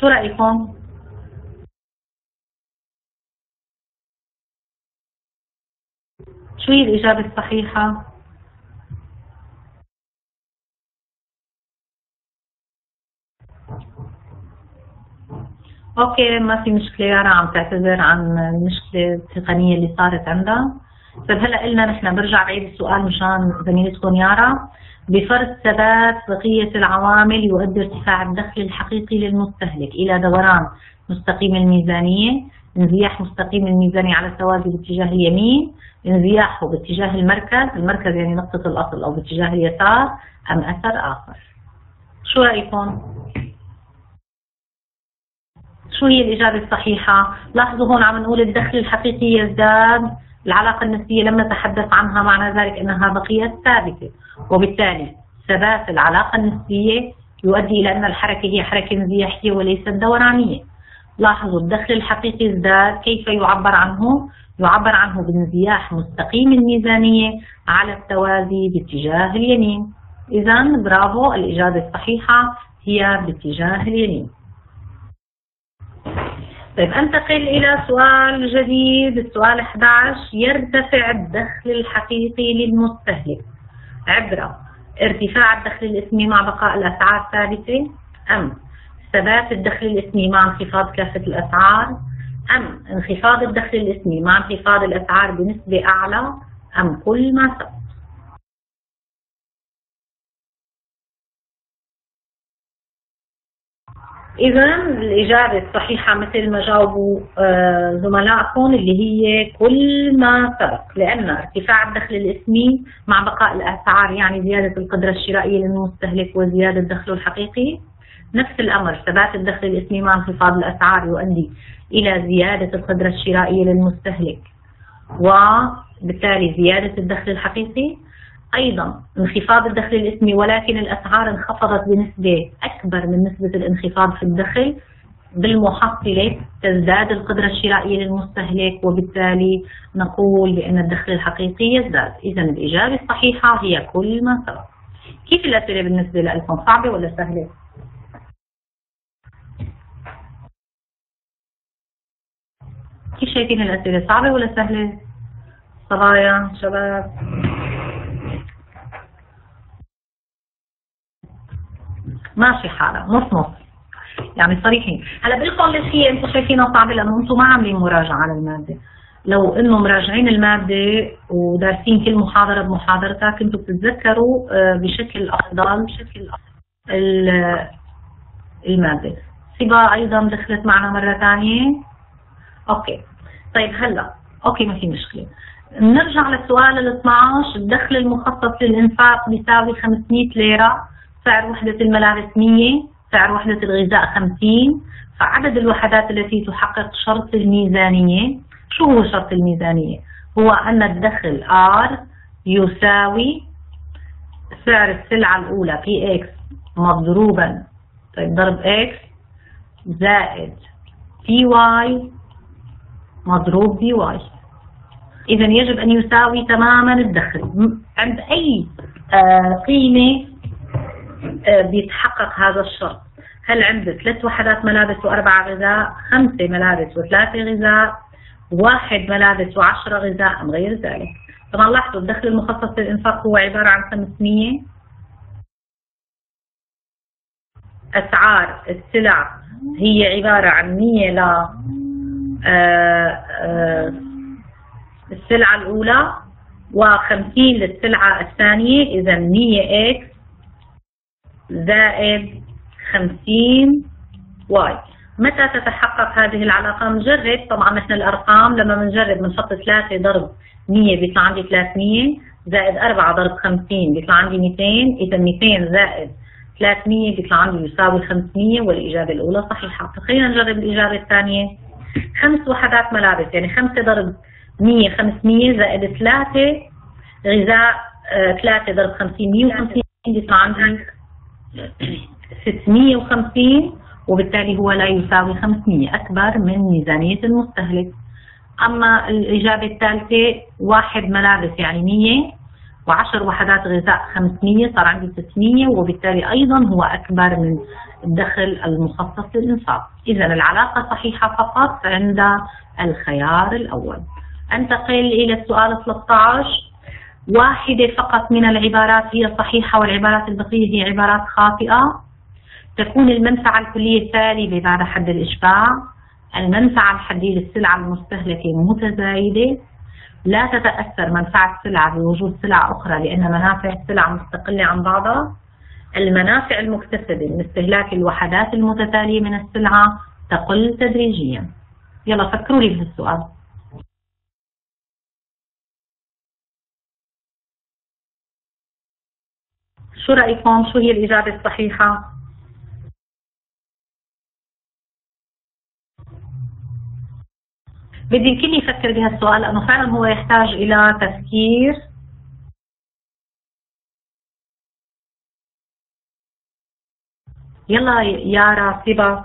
S1: شو رأيكم؟ شو هي الإجابة الصحيحة؟ أوكي ما في مشكلة يارا عم تعتذر عن المشكلة التقنية اللي صارت عندها. طيب هلأ قلنا نحن برجع بعيد السؤال مشان زميلتكم يارا بفرض ثبات بقية العوامل يؤدي ارتفاع الدخل الحقيقي للمستهلك إلى دوران مستقيم الميزانية. انزياح مستقيم الميزانية على التوازي باتجاه اليمين انزياحه باتجاه المركز المركز يعني نقطة الأصل أو باتجاه اليسار أم أثر آخر شو رأيكم؟ شو هي الإجابة الصحيحة؟ لاحظوا هون عم نقول الدخل الحقيقي يزداد العلاقة النسبية لم نتحدث عنها معنى ذلك أنها بقيت ثابتة وبالتالي ثبات العلاقة النسبية يؤدي إلى أن الحركة هي حركة انزياحية وليست دورانية لاحظوا الدخل الحقيقي ازداد كيف يعبر عنه؟ يعبر عنه بانزياح مستقيم الميزانية على التوازي باتجاه اليمين. إذا برافو الإجابة الصحيحة هي باتجاه اليمين. طيب أنتقل إلى سؤال جديد. السؤال 11 يرتفع الدخل الحقيقي للمستهلك عبر ارتفاع الدخل الاسمي مع بقاء الأسعار ثابتة أم ثبات الدخل الاسمي مع انخفاض كافة الأسعار أم انخفاض الدخل الإسمي مع انخفاض الأسعار بنسبة أعلى أم كل ما سبق؟ إذا الإجابة الصحيحة مثل ما جاوبوا آه، زملائكم اللي هي كل ما سبق لأن ارتفاع الدخل الإسمي مع بقاء الأسعار يعني زيادة القدرة الشرائية للمستهلك وزيادة دخله الحقيقي نفس الأمر ثبات الدخل الإسمي مع انخفاض الأسعار يؤدي إلى زيادة القدرة الشرائية للمستهلك. وبالتالي زيادة الدخل الحقيقي أيضا انخفاض الدخل الإسمي ولكن الأسعار انخفضت بنسبة أكبر من نسبة الانخفاض في الدخل. بالمحصلة تزداد القدرة الشرائية للمستهلك وبالتالي نقول بأن الدخل الحقيقي يزداد. إذا الإجابة الصحيحة هي كل ما سبق. كيف الأسئلة بالنسبة لكم؟ صعبة ولا سهلة؟ كيف شايفين الأسئلة؟ صعبة ولا سهلة؟ صبايا شباب. ماشي حالة نص نص. يعني صريحين. هلا هي أنتم شايفينها صعبة لأنه أنتم ما عاملين مراجعة على المادة. لو إنه مراجعين المادة ودارسين كل محاضرة بمحاضرتها كنتوا بتتذكروا آه، بشكل أفضل بشكل افضل المادة. صبا أيضا دخلت معنا مرة ثانية. okay. طيب هلا. okay ما في مشكلة. نرجع للسؤال ال 12 الدخل المخصص للإنفاق بيساوي 500 ليرة سعر وحدة الملابس 100 سعر وحدة الغذاء 50 فعدد الوحدات التي تحقق شرط الميزانية شو هو شرط الميزانية؟ هو أن الدخل R يساوي سعر السلعة الأولى في X مضروبا. طيب ضرب X زائد في Y مضروب بي واي إذا يجب أن يساوي تماما الدخل. عند أي آه قيمة آه، بيتحقق هذا الشرط؟ هل عندك ثلاث وحدات ملابس وأربعة غذاء خمسة ملابس وثلاثة غذاء واحد ملابس وعشرة غذاء أم غير ذلك؟ طبعا لاحظوا الدخل المخصص للإنفاق هو عبارة عن 500 أسعار السلع هي عبارة عن 100 ل السلعة الأولى و50 للسلعة الثانية إذا 100 إكس زائد 50 واي. متى تتحقق هذه العلاقة؟ نجرب طبعا نحن الأرقام لما بنجرب بنحط 3 ضرب 100 بيطلع عندي 300 زائد 4 ضرب 50 بيطلع عندي 200 إذا 200 زائد 300 بيطلع عندي يساوي 500 والإجابة الأولى صحيحة. خلينا نجرب الإجابة الثانية. خمس وحدات ملابس يعني 5 ضرب 100 500 زائد 3 غذاء 3 ضرب 50 150 بيطلع عندي 650 وبالتالي هو لا يساوي 500 أكبر من ميزانية المستهلك. أما الإجابة الثالثة واحد ملابس يعني 100 و10 وحدات غذاء 500 صار عندي 600 وبالتالي أيضا هو أكبر من الدخل المخصص للإنفاق إذا العلاقة صحيحة فقط عند الخيار الأول. أنتقل إلى السؤال 13 واحدة فقط من العبارات هي صحيحة والعبارات البقية هي عبارات خاطئة. تكون المنفعة الكلية سالبة بعد حد الإشباع. المنفعة الحدية للسلعة المستهلكة متزايدة. لا تتأثر منفعة السلعة بوجود سلع أخرى لأن منافع السلع مستقلة عن بعضها. المنافع المكتسبة من استهلاك الوحدات المتتالية من السلعة تقل تدريجيا. يلا فكروا لي في السؤال شو رأيكم؟ شو هي الإجابة الصحيحة؟ بدي الكل يفكر بهالسؤال لأنه فعلا هو يحتاج إلى تفكير يلا يارا صبا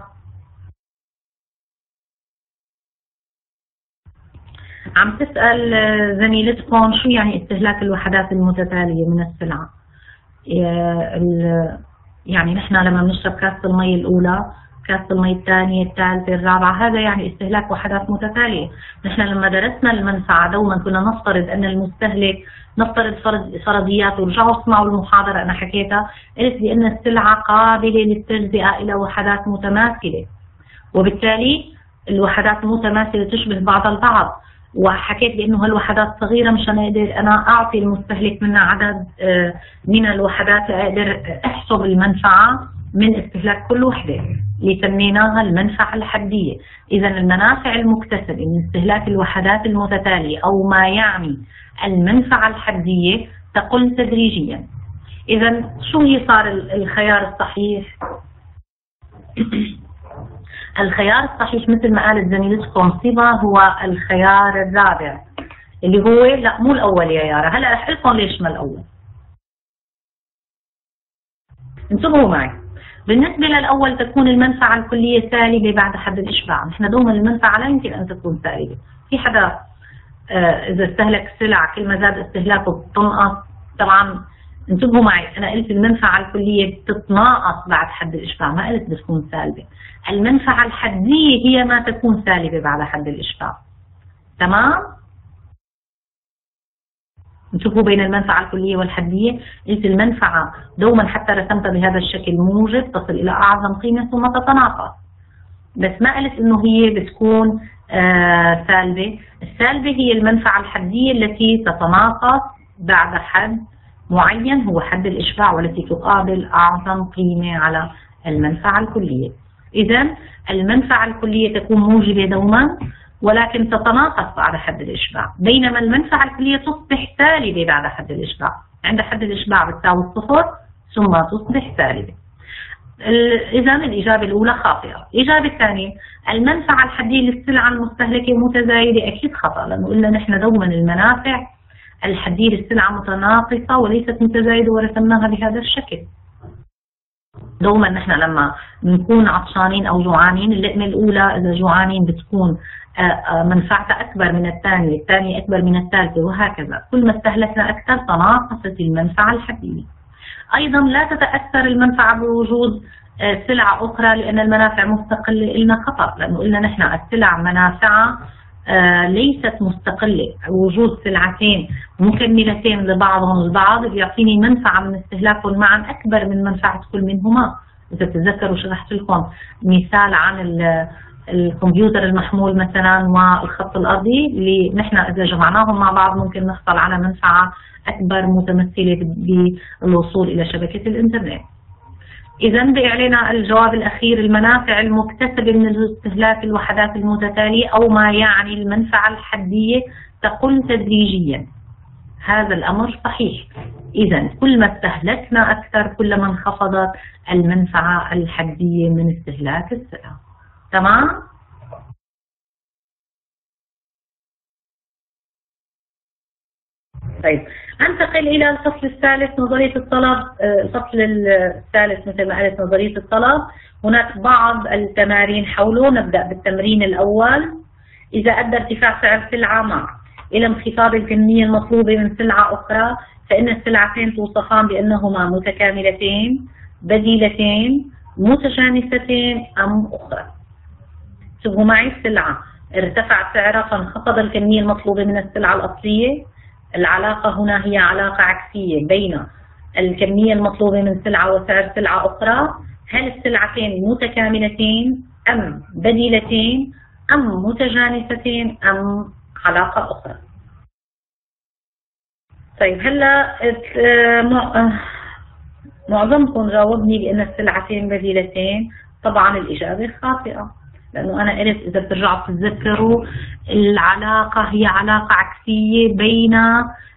S1: عم تسأل زميلتكم شو يعني استهلاك الوحدات المتتالية من السلعة؟ يعني نحن لما بنشرب كاسة المي الأولى كاسة المي الثانية الثالثة الرابعة هذا يعني استهلاك وحدات متتالية نحن لما درسنا المنفعة دوما كنا نفترض أن المستهلك نفترض فرضيات ورجعوا اسمعوا المحاضرة أنا حكيتها. قلت بأن السلعة قابلة للتجزئة إلى وحدات متماثلة. وبالتالي الوحدات متماثلة تشبه بعض البعض. وحكيت بأنه هالوحدات صغيرة مشان أقدر أنا أعطي المستهلك منها عدد آه، من الوحدات لاقدر احسب المنفعة؟ من استهلاك كل وحدة اللي سميناها المنفعة الحدية، اذا المنافع المكتسبه من استهلاك الوحدات المتتالية أو ما يعني المنفعة الحدية تقل تدريجيا. اذا شو هي صار الخيار الصحيح؟ [clears throat] الخيار الصحيح مثل ما قالت زميلتكم صبا هو الخيار الرابع اللي هو لا مو الأول يا يارا هلا رح لكم ليش ما الأول انتبهوا معي بالنسبة للأول تكون المنفعة الكلية سالبة بعد حد الإشباع. نحن دوما المنفعة لا يمكن أن تكون سالبة. في حدا آه إذا استهلك السلع كل ما زاد استهلاكه بتنقص طبعا انتبهوا معي أنا قلت المنفعة الكلية بتتناقص بعد حد الإشباع ما قلت بتكون سالبة. المنفعة الحدية هي ما تكون سالبة بعد حد الإشباع. تمام؟ نشوفوا بين المنفعة الكلية والحدية. قلت المنفعة دوما حتى رسمتها بهذا الشكل موجب تصل إلى أعظم قيمة ثم تتناقص بس ما قلت إنه هي بتكون آه سالبة. السالبة هي المنفعة الحدية التي تتناقص بعد حد معين هو حد الإشباع والتي تقابل أعظم قيمة على المنفعة الكلية. إذا المنفعة الكلية تكون موجبة دوما. ولكن تتناقص بعد حد الإشباع بينما المنفعة الكلية تصبح سالبة بعد حد الإشباع. عند حد الإشباع بتساوي الصفر ثم تصبح سالبة. إذا الإجابة الأولى خاطئة. الإجابة الثانية المنفعة الحدية للسلعة المستهلكة متزايدة أكيد خطأ لأنه قلنا نحن دوما المنافع. الحديد السلعة متناقصة وليست متزايدة ورسمناها بهذا الشكل. دوما نحن لما بنكون عطشانين أو جوعانين اللقمة الأولى إذا جوعانين بتكون آه، آه، منفعتها أكبر من الثانية، الثانية أكبر من الثالثة وهكذا، كل ما استهلكنا أكثر تناقصت المنفعة الحديديه. أيضا لا تتأثر المنفعة بوجود آه، سلعه أخرى لأن المنافع مستقلة لنا خطأ، لأنه قلنا نحن السلع منافعها ليست مستقلة. وجود سلعتين مكملتين لبعضهم البعض بيعطيني منفعة من استهلاكهم معا أكبر من منفعة كل منهما. إذا تتذكروا شرحت لكم مثال عن الكمبيوتر المحمول مثلا والخط الأرضي اللي نحن إذا جمعناهم مع بعض ممكن نحصل على منفعة أكبر متمثلة بالوصول إلى شبكة الإنترنت. إذا بقي علينا الجواب الأخير المنافع المكتسبة من استهلاك الوحدات المتتالية أو ما يعني المنفعة الحدية تقل تدريجيا. هذا الأمر صحيح. إذا كل ما استهلكنا أكثر كلما انخفضت المنفعة الحدية من استهلاك السلع. تمام؟ طيب أنتقل إلى الفصل الثالث نظرية الطلب آه، الفصل الثالث مثل ما قلت نظرية الطلب. هناك بعض التمارين حوله نبدأ بالتمرين الأول. إذا أدى ارتفاع سعر سلعة ما إلى انخفاض الكميه المطلوبه من سلعة أخرى فإن السلعتين توصفان بأنهما متكاملتين بديلتين متجانستين أم أخرى. انتبهوا معي السلعة ارتفع سعرها فانخفض الكميه المطلوبه من السلعة الأصلية. العلاقة هنا هي علاقة عكسية بين الكمية المطلوبة من سلعة وسعر سلعة أخرى هل السلعتين متكاملتين أم بديلتين أم متجانستين أم علاقة أخرى؟ طيب هلا معظمكم جاوبني بأن السلعتين بديلتين طبعا الإجابة خاطئة. لأنه أنا قلت إذا بترجعوا تتذكروا العلاقة هي علاقة عكسية بين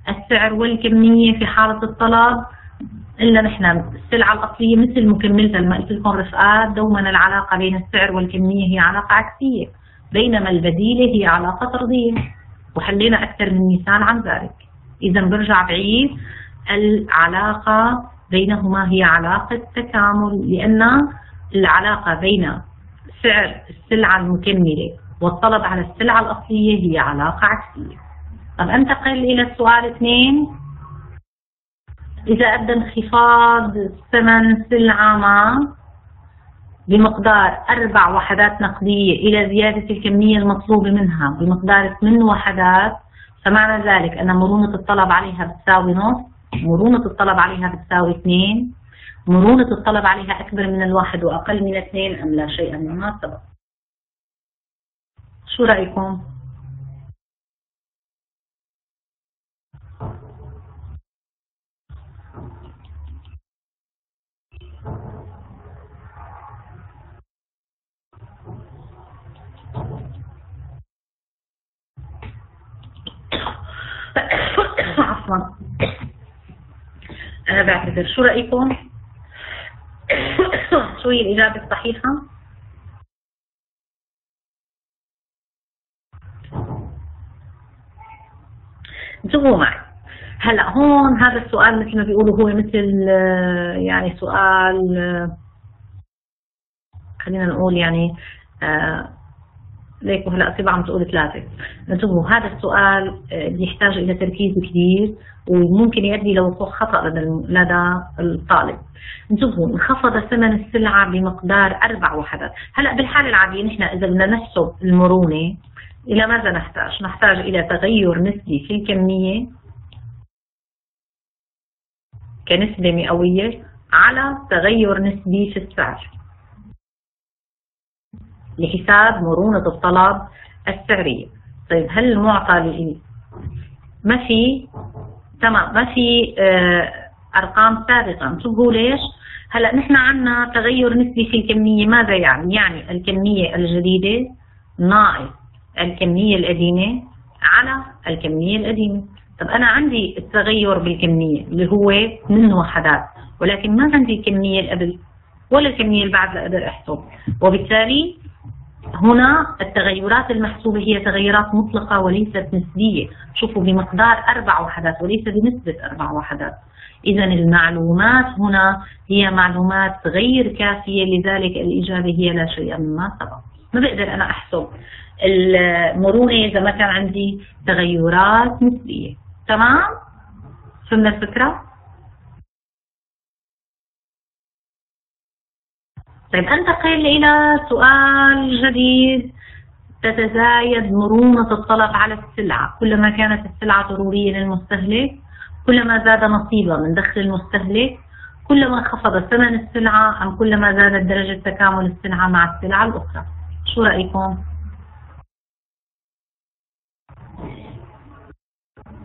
S1: السعر والكمية في حالة الطلب إلا نحن السلعة الأصلية مثل مكملتها لما قلت لكم رفقات دوما العلاقة بين السعر والكمية هي علاقة عكسية بينما البديلة هي علاقة طردية. وحلينا أكثر من مثال عن ذلك. إذا برجع بعيد العلاقة بينهما هي علاقة تكامل لأن العلاقة بين سعر السلعة المكملة والطلب على السلعة الأصلية هي علاقة عكسية. طب انتقل إلى السؤال اثنين. إذا أدى انخفاض ثمن سلعة ما بمقدار أربع وحدات نقدية إلى زيادة الكمية المطلوبة منها بمقدار ثمان وحدات فمعنى ذلك أن مرونة الطلب عليها بتساوي نص مرونة الطلب عليها بتساوي اثنين. مرونة الطلب عليها أكبر من الواحد وأقل من اثنين أم لا شيء مما سبق شو رأيكم؟ [coughs] عفوا أنا بعتذر شو رأيكم؟ [coughs] شو هي الإجابة الصحيحة؟ انتبهوا معي هلا هون هذا السؤال مثل ما بيقولوا هو مثل يعني سؤال خلينا نقول يعني آه، ليكوا هلا صيبة عم تقول ثلاثة. انتبهوا هذا السؤال آه، بيحتاج إلى تركيز كبير وممكن يؤدي لوقوع خطأ لدى لدى الطالب. انتبهوا انخفض ثمن السلعة بمقدار أربع وحدات. هلا بالحالة العادية نحن إذا بدنا نحسب المرونة إلى ماذا نحتاج؟ نحتاج إلى تغير نسبي في الكمية كنسبة مئوية على تغير نسبي في السعر. لحساب مرونة الطلب السعرية. طيب هل المعطى ما في؟ تمام. ما في آه، أرقام سابقة. انتبهوا ليش؟ هلا نحن عندنا تغير نسبي في الكمية. ماذا يعني؟ يعني الكمية الجديدة ناقص الكمية القديمة على الكمية القديمة. طب أنا عندي التغير بالكمية اللي هو من وحدات ولكن ما عندي الكمية اللي قبل ولا الكمية اللي بعد لأقدر أحسب. وبالتالي هنا التغيرات المحسوبة هي تغيرات مطلقة وليست نسبية شوفوا بمقدار أربع وحدات وليس بنسبة أربع وحدات. إذا المعلومات هنا هي معلومات غير كافية لذلك الإجابة هي لا شيء مما سبق. ما بقدر أنا أحسب. المرونة إذا ما كان عندي تغيرات نسبية تمام؟ فهمنا الفكرة؟ طيب أنتقل إلى سؤال جديد. تتزايد مرونة الطلب على السلعة. كلما كانت السلعة ضرورية للمستهلك كلما زاد نصيبها من دخل المستهلك كلما خفض ثمن السلعة أم كلما زادت درجة تكامل السلعة مع السلعة الأخرى. شو رأيكم؟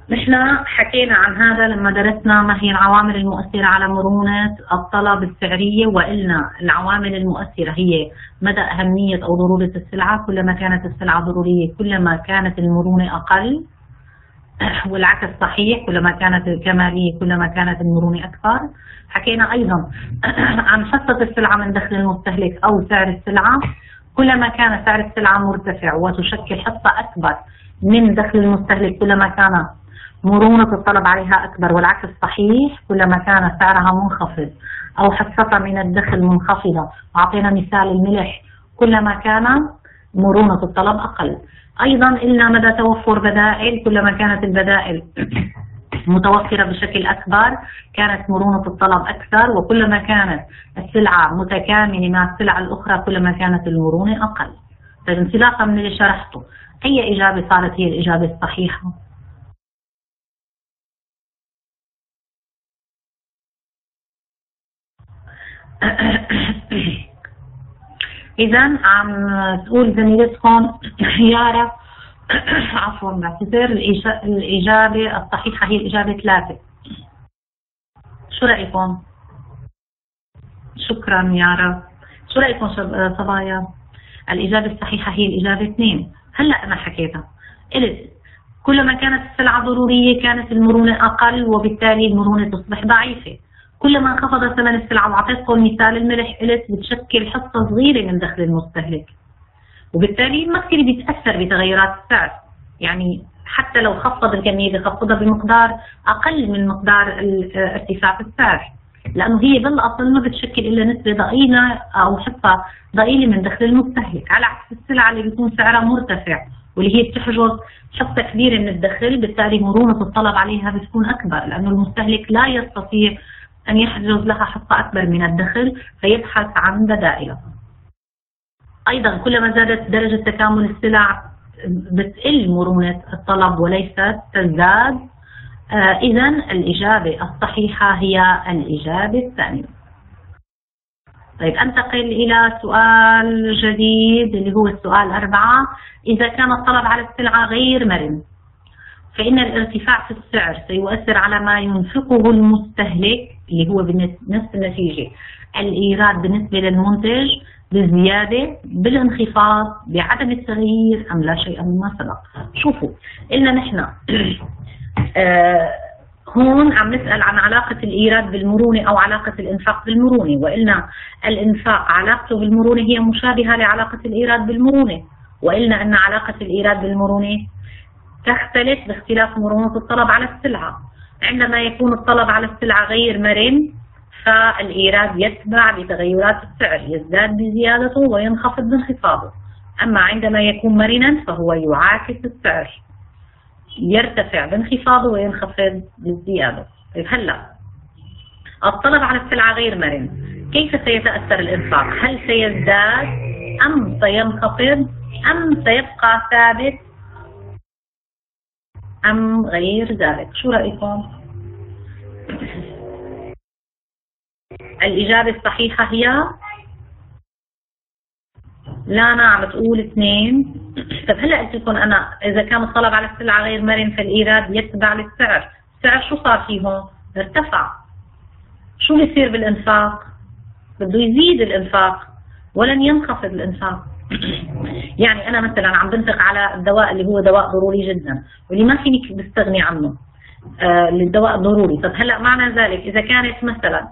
S1: نحن حكينا عن هذا لما درسنا ما هي العوامل المؤثرة على مرونة الطلب السعرية وقلنا العوامل المؤثرة هي مدى أهمية أو ضرورة السلعة. كلما كانت السلعة ضرورية كلما كانت المرونة أقل [clears throat] والعكس صحيح كلما كانت الكمالية كلما كانت المرونة أكثر. حكينا أيضا [clears throat] عن حصة السلعة من دخل المستهلك أو سعر السلعة. كلما كان سعر السلعة مرتفع وتشكل حصة أكبر من دخل المستهلك كلما كان مرونة الطلب عليها أكبر والعكس صحيح كلما كان سعرها منخفض أو حصتها من الدخل منخفضة. أعطينا مثال الملح كلما كان مرونة الطلب أقل. أيضا إلا مدى توفر بدائل كلما كانت البدائل متوفرة بشكل أكبر كانت مرونة الطلب أكثر وكلما كانت السلعة متكاملة مع السلع الأخرى كلما كانت المرونة أقل. طيب انطلاقا من اللي شرحته أي إجابة صارت هي الإجابة الصحيحة؟ إذا عم تقول زميلتكم يارا عفوا بعتذر الإجابة الصحيحة هي الإجابة ثلاثة. شو رأيكم؟ شكرا يارا. شو رأيكم صبايا؟ الإجابة الصحيحة هي الإجابة اثنين. هلأ أنا حكيتها. قلت كلما كانت السلعة ضرورية كانت المرونة أقل وبالتالي المرونة تصبح ضعيفة كلما انخفض ثمن السلعة وأعطيتكم مثال الملح قلت بتشكل حصة صغيرة من دخل المستهلك. وبالتالي ما كثير بيتأثر بتغيرات السعر. يعني حتى لو خفض الكمية بخفضها بمقدار أقل من مقدار ارتفاع السعر. لأنه هي بالأصل ما بتشكل إلا نسبة ضئيلة أو حصة ضئيلة من دخل المستهلك. على عكس السلعة اللي بيكون سعرها مرتفع واللي هي بتحجز حصة كبيرة من الدخل بالتالي مرونة الطلب عليها بتكون أكبر لأنه المستهلك لا يستطيع أن يحجز لها حصة أكبر من الدخل فيبحث عن بدائلها أيضا كلما زادت درجة تكامل السلع بتقل مرونة الطلب وليست تزداد. آه إذا الإجابة الصحيحة هي الإجابة الثانية. طيب أنتقل إلى سؤال جديد اللي هو السؤال أربعة إذا كان الطلب على السلعة غير مرن فإن الارتفاع في السعر سيؤثر على ما ينفقه المستهلك اللي هو بنفس النتيجة. الإيراد بالنسبة للمنتج بزيادة بالانخفاض بعدم التغيير أم لا شيء مما سبق. شوفوا إلا نحن [clears throat] آه هون عم نسأل عن علاقة الإيراد بالمرونة أو علاقة الإنفاق بالمرونة. وإلنا الإنفاق علاقته بالمرونة هي مشابهة لعلاقة الإيراد بالمرونة. وإلنا أن علاقة الإيراد بالمرونة تختلف باختلاف مرونة الطلب على السلعة. عندما يكون الطلب على السلعة غير مرن فالإيراد يتبع بتغيرات السعر يزداد بزيادته وينخفض بانخفاضه أما عندما يكون مرنا فهو يعاكس السعر يرتفع بانخفاضه وينخفض بالزيادة طيب هلا الطلب على السلعة غير مرن كيف سيتأثر الإنفاق؟ هل سيزداد أم سينخفض أم سيبقى ثابت أم غير ذلك؟ شو رأيكم؟ الإجابة الصحيحة هي لا نعم تقول اثنين. طب هلا قلت لكم أنا إذا كان الطلب على السلعة غير مرن فالإيراد يتبع للسعر، السعر شو صار فيه هون؟ ارتفع. شو بيصير بالإنفاق؟ بده يزيد الإنفاق ولن ينخفض الإنفاق. يعني أنا مثلا عم بنفق على الدواء اللي هو دواء ضروري جدا واللي ما فيني بستغني عنه آه الضروري. طب هلأ معنى ذلك؟ إذا كانت مثلا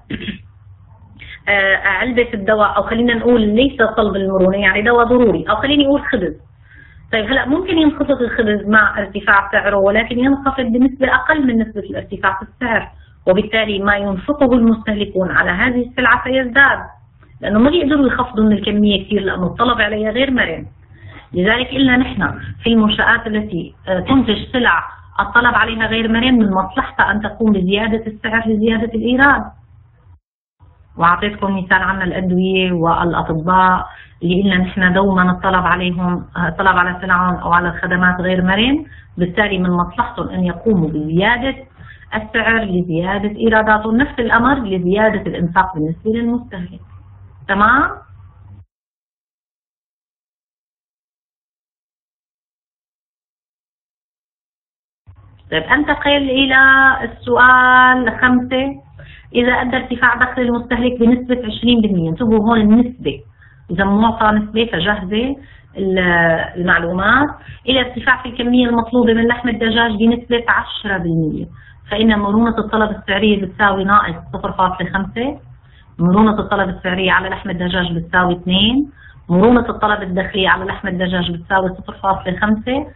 S1: آه علبة الدواء أو خلينا نقول ليس صلب المرونة يعني دواء ضروري أو خليني أقول خبز. طيب هلأ ممكن ينخفض الخبز مع ارتفاع سعره ولكن ينخفض بنسبة أقل من نسبة الارتفاع في السعر وبالتالي ما ينفقه المستهلكون. على هذه السلعة سيزداد. لأنه ما بيقدروا يخفضوا من الكمية كثير لأنه الطلب عليها غير مرن. لذلك إلا نحن في المنشآت التي آه، تنتج سلع الطلب عليها غير مرن من مصلحتها أن تقوم بزيادة السعر لزيادة الإيراد. وأعطيتكم مثال عن الأدوية والأطباء اللي إلا نحن دوما الطلب عليهم آه، على سلعهم أو على الخدمات غير مرن بالتالي من مصلحتهم أن يقوموا بزيادة السعر لزيادة إيراداتهم. نفس الأمر لزيادة الإنفاق بالنسبة للمستهلك. تمام؟ طيب انتقل إلى السؤال خمسة. إذا أدى ارتفاع دخل المستهلك بنسبة 20% انتبهوا هون النسبة. إذا معطى نسبة فجهزة المعلومات. إلى ارتفاع في الكمية المطلوبة من لحم الدجاج بنسبة 10% فإن مرونة الطلب السعرية بتساوي ناقص 0.5 مرونة الطلب السعرية على لحم الدجاج بتساوي 2 مرونة الطلب الداخلية على لحم الدجاج بتساوي 0.5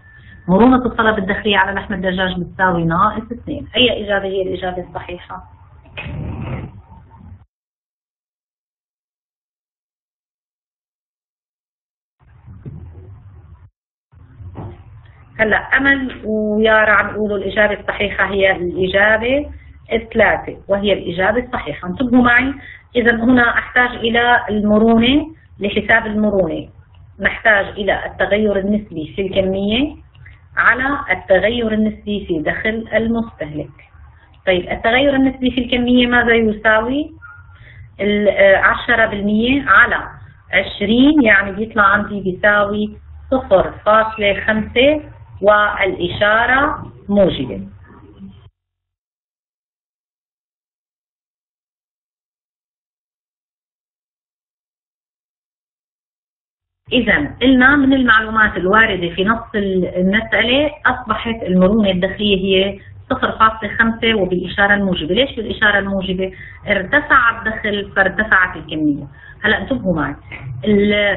S1: مرونة الطلب الداخلية على لحم الدجاج بتساوي ناقص 2 أي إجابة هي الإجابة الصحيحة؟ هلأ أمل ويارا عم يقولوا الإجابة الصحيحة هي الإجابة الثلاثة وهي الإجابة الصحيحة. انتبهوا معي. إذا هنا أحتاج إلى المرونة لحساب المرونة. نحتاج إلى التغير النسبي في الكمية على التغير النسبي في دخل المستهلك. طيب التغير النسبي في الكمية ماذا يساوي؟ العشرة بالمية على عشرين يعني بيطلع عندي بيساوي صفر فاصلة خمسة والإشارة موجبة. إذا قلنا من المعلومات الواردة في نص المسألة أصبحت المرونة الداخلية هي 0.5 وبالإشارة الموجبة، ليش بالإشارة الموجبة؟ ارتفع الدخل فارتفعت الكمية، هلأ انتبهوا معي.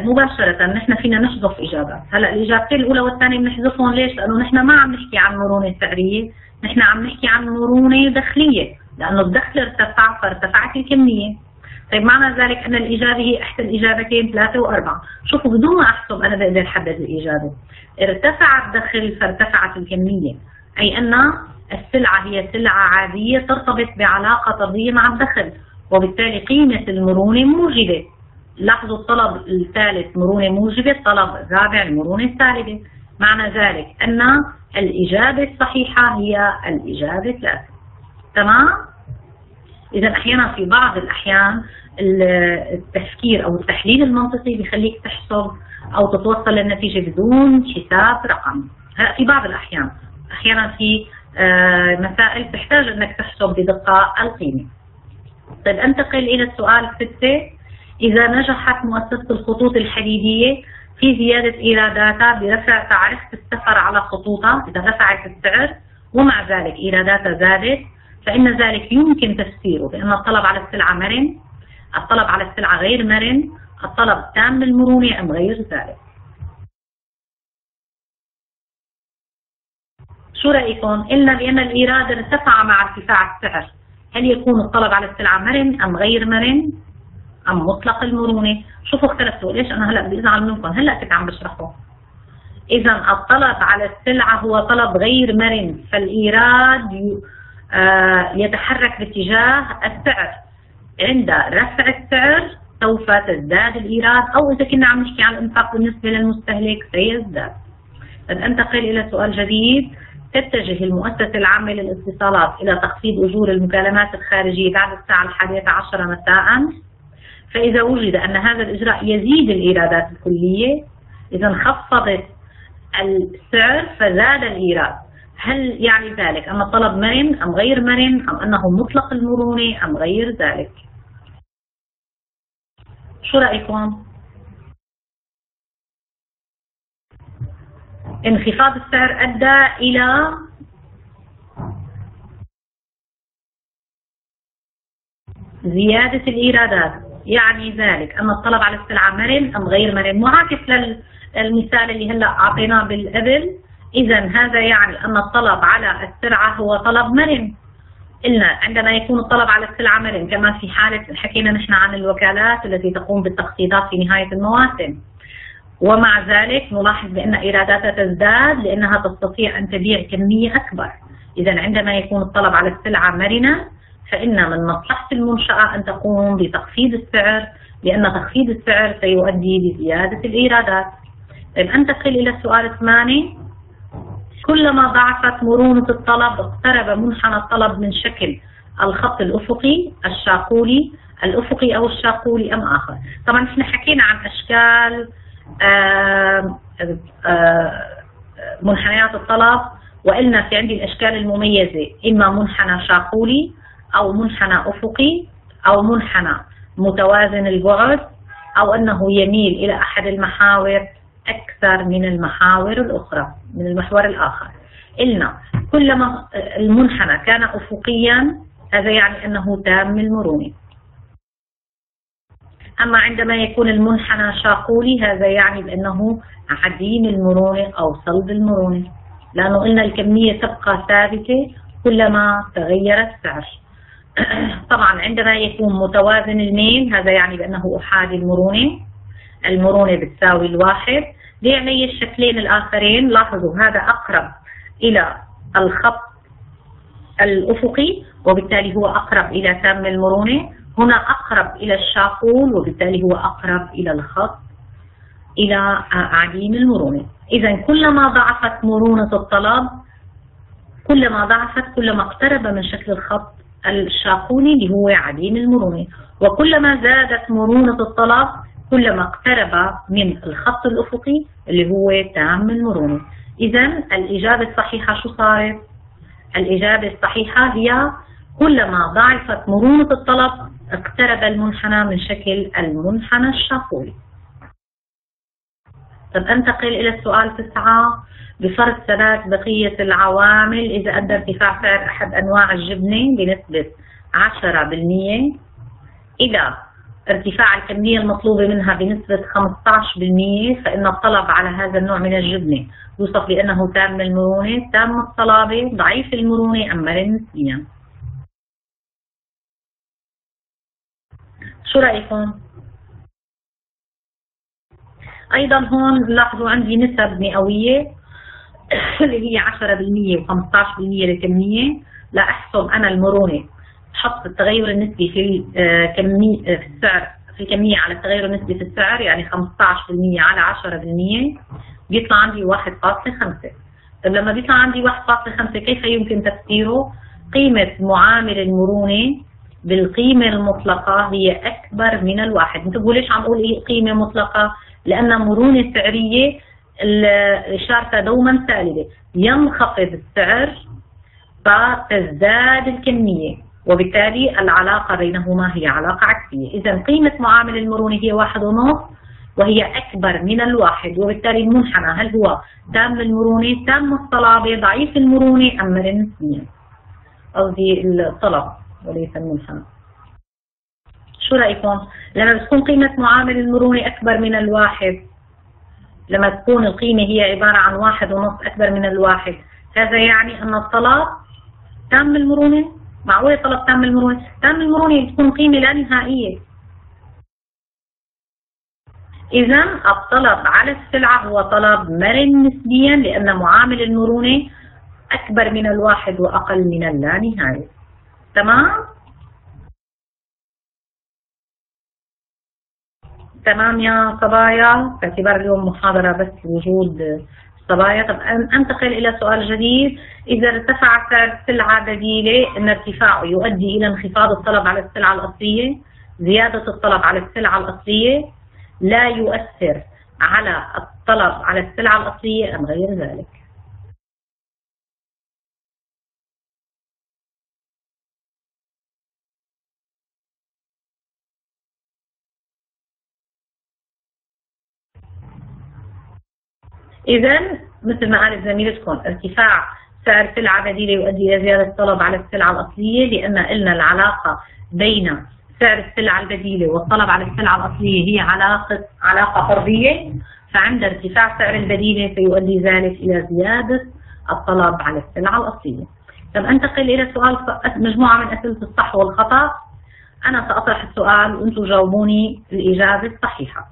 S1: مباشرة نحن فينا نحذف إجابات، هلأ الإجابتين الأولى والثانية بنحذفهم ليش؟ لأنه نحن ما عم نحكي عن مرونة سعرية، نحن عم نحكي عن مرونة داخلية، لأنه الدخل ارتفع فارتفعت الكمية، طيب معنى ذلك أن الإجابة هي إحدى الإجابتين ثلاثة وأربعة شوفوا بدون ما أحسب أنا بقدر أحدد الإجابة. ارتفع الدخل فارتفعت الكمية أي أن السلعة هي سلعة عادية ترتبط بعلاقة طردية مع الدخل وبالتالي قيمة المرونة موجبة. لاحظوا الطلب الثالث مرونة موجبة الطلب الرابع المرونة السالبة معنى ذلك أن الإجابة الصحيحة هي الإجابة ثلاثة تمام؟ إذا أحيانا في بعض الأحيان التفكير أو التحليل المنطقي بيخليك تحسب أو تتوصل للنتيجة بدون حساب رقم. في بعض الأحيان. أحيانا في آه، مسائل تحتاج أنك تحسب بدقة القيمة. طيب أنتقل إلى السؤال ستة إذا نجحت مؤسسة الخطوط الحديدية في زيادة إيراداتها برفع تعرفة السفر على خطوطها إذا رفعت السعر ومع ذلك إيراداتها زادت فإن ذلك يمكن تفسيره بأن الطلب على السلعة مرن الطلب على السلعة غير مرن الطلب تام المرونة أم غير ذلك. شو رأيكم؟ قلنا بأن الإيراد ارتفع مع ارتفاع السعر. هل يكون الطلب على السلعة مرن أم غير مرن؟ أم مطلق المرونة؟ شوفوا اختلفتوا. ليش أنا هلأ بدي أزعل منكم؟ هلأ كنت عم بشرحه. إذا الطلب على السلعة هو طلب غير مرن فالإيراد يتحرك باتجاه السعر. عند رفع السعر سوف تزداد الإيراد أو إذا كنا عم نحكي عن الإنفاق بالنسبة للمستهلك سيزداد. أنتقل إلى سؤال جديد. تتجه المؤسسة العامة للاتصالات إلى تخفيض أجور المكالمات الخارجية بعد الساعة الحادية عشرة مساء. فإذا وجد أن هذا الإجراء يزيد الإيرادات الكلية إذا خفضت السعر فزاد الإيراد. هل يعني ذلك؟ أن الطلب مرن أم غير مرن؟ أم أنه مطلق المرونة؟ أم غير ذلك؟ شو رأيكم؟ انخفاض السعر أدى إلى زيادة الإيرادات يعني ذلك. أن الطلب على السلعة مرن أم غير مرن؟ معاكس للمثال اللي هلأ أعطيناه بالقبل إذا هذا يعني أن الطلب على السلعة هو طلب مرن. قلنا عندما يكون الطلب على السلعة مرن كما في حالة حكينا نحن عن الوكالات التي تقوم بالتخفيضات في نهاية المواسم. ومع ذلك نلاحظ بأن إيراداتها تزداد لأنها تستطيع أن تبيع كمية أكبر. إذا عندما يكون الطلب على السلعة مرنة فإن من مصلحة المنشأة أن تقوم بتخفيض السعر لأن تخفيض السعر سيؤدي لزيادة الإيرادات. طيب أنتقل إلى السؤال الثاني. كلما ضعفت مرونة الطلب اقترب منحنى الطلب من شكل الخط الأفقي الشاقولي الأفقي أو الشاقولي أم آخر. طبعا إحنا حكينا عن أشكال منحنيات الطلب وقلنا في عندي الأشكال المميزة إما منحنى شاقولي أو منحنى أفقي أو منحنى متوازن البعد أو أنه يميل إلى أحد المحاور أكثر من المحاور الأخرى من المحور الآخر. قلنا كلما المنحنى كان أفقيا هذا يعني أنه تام المرونة. أما عندما يكون المنحنى شاقولي هذا يعني بأنه عديم المرونة أو صلب المرونة. لأنه قلنا الكمية تبقى ثابتة كلما تغير السعر. [clears throat] طبعا عندما يكون متوازن الميل هذا يعني بأنه أحادي المرونة. المرونة بتساوي الواحد. ليعني الشكلين الآخرين. لاحظوا هذا أقرب إلى الخط الأفقي وبالتالي هو أقرب إلى تام المرونة. هنا أقرب إلى الشاقول وبالتالي هو أقرب إلى الخط إلى عديم المرونة. إذا كلما ضعفت مرونة الطلب كلما ضعفت كلما اقترب من شكل الخط الشاقوني اللي هو عديم المرونة. وكلما زادت مرونة الطلب كلما اقترب من الخط الأفقي اللي هو تام المرونة إذا الإجابة الصحيحة شو صارت؟ الإجابة الصحيحة هي كلما ضعفت مرونة الطلب اقترب المنحنى من شكل المنحنى الشاقولي طب أنتقل إلى السؤال تسعة. بفرض ثبات بقية العوامل إذا أدى ارتفاع سعر أحد أنواع الجبنة بنسبة 10% إلى ارتفاع الكمية المطلوبة منها بنسبة 15% فإن الطلب على هذا النوع من الجبنة يوصف بأنه تام المرونة تام الصلابة ضعيف المرونة أم مرن نسبيا شو رأيكم؟ أيضا هون لاحظوا عندي نسب مئوية اللي هي 10% و15% للكمية. لا أحسب أنا المرونة. حط التغير النسبي في الكمية آه، في السعر في الكمية على التغير النسبي في السعر يعني 15% على 10% بيطلع عندي 1.5 طيب لما بيطلع عندي 1.5 كيف يمكن تفسيره؟ قيمة معامل المرونة بالقيمة المطلقة هي أكبر من الواحد. انتبهوا ليش عم أقول إيه قيمة مطلقة لأن مرونة سعرية إشارتها دوما سالبة. ينخفض السعر فتزداد الكمية. وبالتالي العلاقة بينهما هي علاقة عكسية. إذا قيمة معامل المرونة هي واحد ونص وهي أكبر من الواحد. وبالتالي المنحنى هل هو تام المرونة تام الصلابة ضعيف المرونة أم مرن نسبيا قصدي الطلب وليس المنحنى. شو رأيكم؟ لما بتكون قيمة معامل المرونة أكبر من الواحد لما تكون القيمة هي عبارة عن واحد ونص أكبر من الواحد هذا يعني أن الطلب تام المرونة معقولة طلب تام المرونة؟ تام المرونة بتكون قيمة لا نهائية. إذا الطلب على السلعة هو طلب مرن نسبيا لأن معامل المرونة أكبر من الواحد وأقل من اللانهاية تمام؟ تمام يا صبايا. باعتبار اليوم محاضرة بس وجود صبايا طب أنتقل إلى سؤال جديد. إذا ارتفع سعر سلعة بديلة أن ارتفاعه يؤدي إلى انخفاض الطلب على السلعة الأصلية زيادة الطلب على السلعة الأصلية لا يؤثر على الطلب على السلعة الأصلية أم غير ذلك. إذا مثل ما قالت زميلتكم ارتفاع سعر سلعة بديلة يؤدي إلى زيادة الطلب على السلعة الأصلية لأن قلنا العلاقة بين سعر السلعة البديلة والطلب على السلعة الأصلية هي علاقة علاقة فردية فعند ارتفاع سعر البديلة سيؤدي ذلك إلى زيادة الطلب على السلعة الأصلية. طب أنتقل إلى سؤال مجموعة من أسئلة الصح والخطأ. أنا سأطرح السؤال وأنتم جاوبوني الإجابة الصحيحة.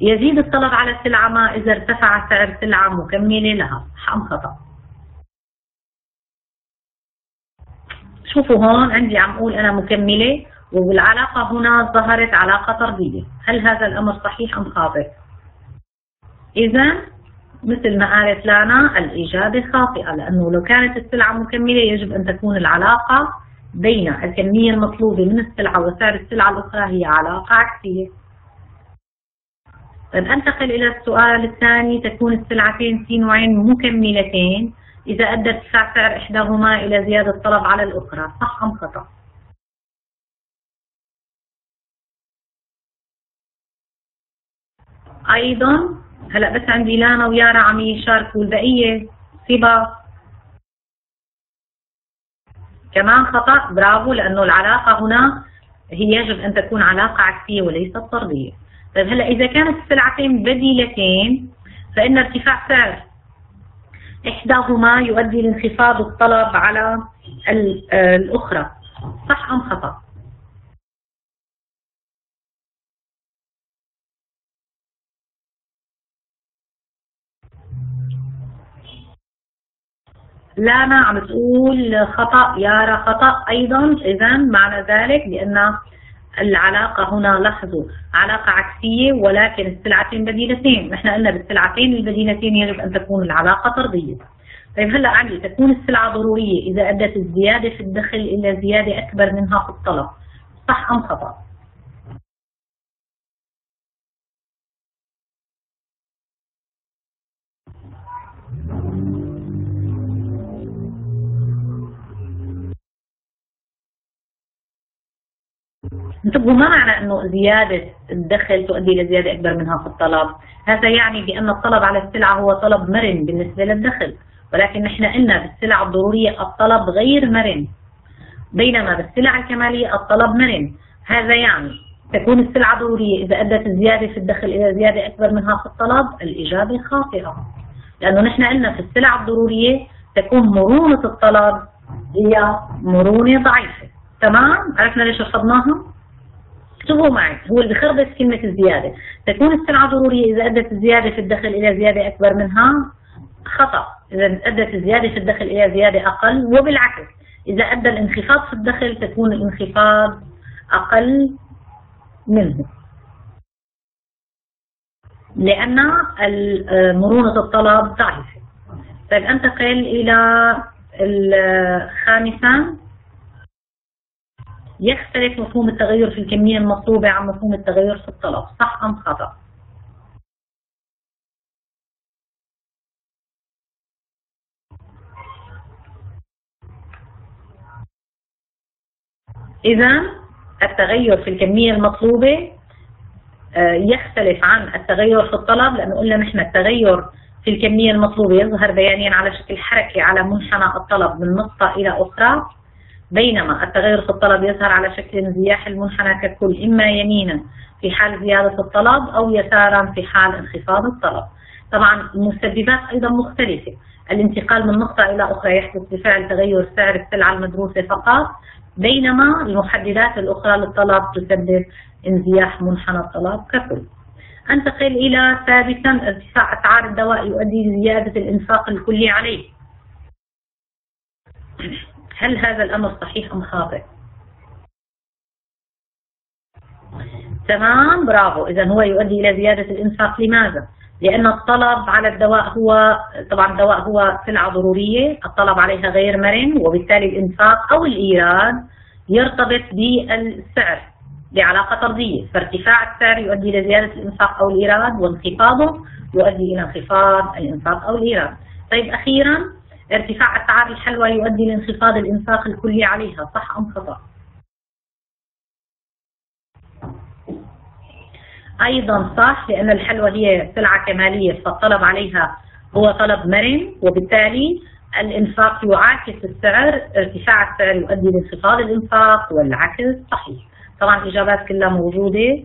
S1: يزيد الطلب على السلعة ما إذا ارتفع سعر سلعة مكملة لها. حم خطأ. شوفوا هون عندي عم أقول أنا مكملة والعلاقة هنا ظهرت علاقة طردية. هل هذا الأمر صحيح أم خاطئ؟ إذا مثل ما قالت لانا الإجابة خاطئة لأنه لو كانت السلعة مكملة يجب أن تكون العلاقة بين الكمية المطلوبة من السلعة وسعر السلعة الأخرى هي علاقة عكسية. طيب أنتقل إلى السؤال الثاني. تكون السلعتين في نوعين مكملتين إذا أدى ارتفاع سعر إحداهما إلى زيادة الطلب على الأخرى صح أم خطأ؟ أيضا هلا بس عندي لانا ويارا عم يشاركوا. البقية صبا. كمان خطأ برافو لأنه العلاقة هنا هي يجب أن تكون علاقة عكسية وليست طردية. طيب هلا إذا كانت السلعتين بديلتين فإن ارتفاع سعر إحداهما يؤدي لانخفاض الطلب على الأخرى. صح أم خطأ؟ لانا عم تقول خطأ. يارا خطأ أيضا. إذا معنى ذلك بأن العلاقة هنا لاحظوا علاقة عكسية ولكن السلعتين بديلتين نحن قلنا بالسلعتين البديلتين يجب أن تكون العلاقة طردية طيب هلأ عندي تكون السلعة ضرورية إذا أدت الزيادة في الدخل إلى زيادة أكبر منها في الطلب صح أم خطأ؟ انتبهوا ما معنى إنه زيادة الدخل تؤدي إلى زيادة أكبر منها في الطلب. هذا يعني بأن الطلب على السلعة هو طلب مرن بالنسبة للدخل. ولكن نحن قلنا بالسلع الضرورية الطلب غير مرن. بينما بالسلع الكمالية الطلب مرن. هذا يعني تكون السلعة ضرورية إذا أدت الزيادة في الدخل إلى زيادة أكبر منها في الطلب الإجابة خاطئة. لأنه نحن قلنا في السلع الضرورية تكون مرونة الطلب هي مرونة ضعيفة. تمام؟ عرفنا ليش رفضناها؟ اكتبوا معي. هو اللي بخربط كلمة الزيادة. تكون السلعة ضرورية إذا أدت الزيادة في الدخل إلى زيادة أكبر منها خطأ. إذا أدت الزيادة في الدخل إلى زيادة أقل وبالعكس. إذا أدى الانخفاض في الدخل تكون الانخفاض أقل منه. لأن مرونة الطلب ضعيفة. طيب أنتقل إلى الخامسة يختلف مفهوم التغير في الكمية المطلوبة عن مفهوم التغير في الطلب صح أم خطأ؟ إذا التغير في الكمية المطلوبة آه، يختلف عن التغير في الطلب لأنه قلنا نحن التغير في الكمية المطلوبة يظهر بيانيا على شكل حركة على منحنى الطلب من نقطة إلى أخرى. بينما التغير في الطلب يظهر على شكل انزياح المنحنى ككل إما يمينا في حال زيادة الطلب أو يسارا في حال انخفاض الطلب. طبعا المسببات أيضا مختلفة. الانتقال من نقطة إلى أخرى يحدث بفعل تغير سعر السلعة المدروسة فقط. بينما المحددات الأخرى للطلب تسبب انزياح منحنى الطلب ككل. أنتقل إلى ثالثا ارتفاع أسعار الدواء يؤدي لزيادة الإنفاق الكلي عليه. هل هذا الأمر صحيح أم خاطئ؟ تمام برافو إذا هو يؤدي إلى زيادة الإنفاق لماذا؟ لأن الطلب على الدواء هو طبعا الدواء هو سلعة ضرورية الطلب عليها غير مرن وبالتالي الإنفاق أو الإيراد يرتبط بالسعر بعلاقة طردية فارتفاع السعر يؤدي إلى زيادة الإنفاق أو الإيراد وانخفاضه يؤدي إلى انخفاض الإنفاق أو الإيراد طيب أخيرا ارتفاع أسعار الحلوى يؤدي لانخفاض الإنفاق الكلي عليها. صح أم خطأ؟ أيضا صح لأن الحلوى هي سلعة كمالية فالطلب عليها هو طلب مرن وبالتالي الإنفاق يعاكس السعر. ارتفاع السعر يؤدي لانخفاض الإنفاق والعكس صحيح. طبعا الإجابات كلها موجودة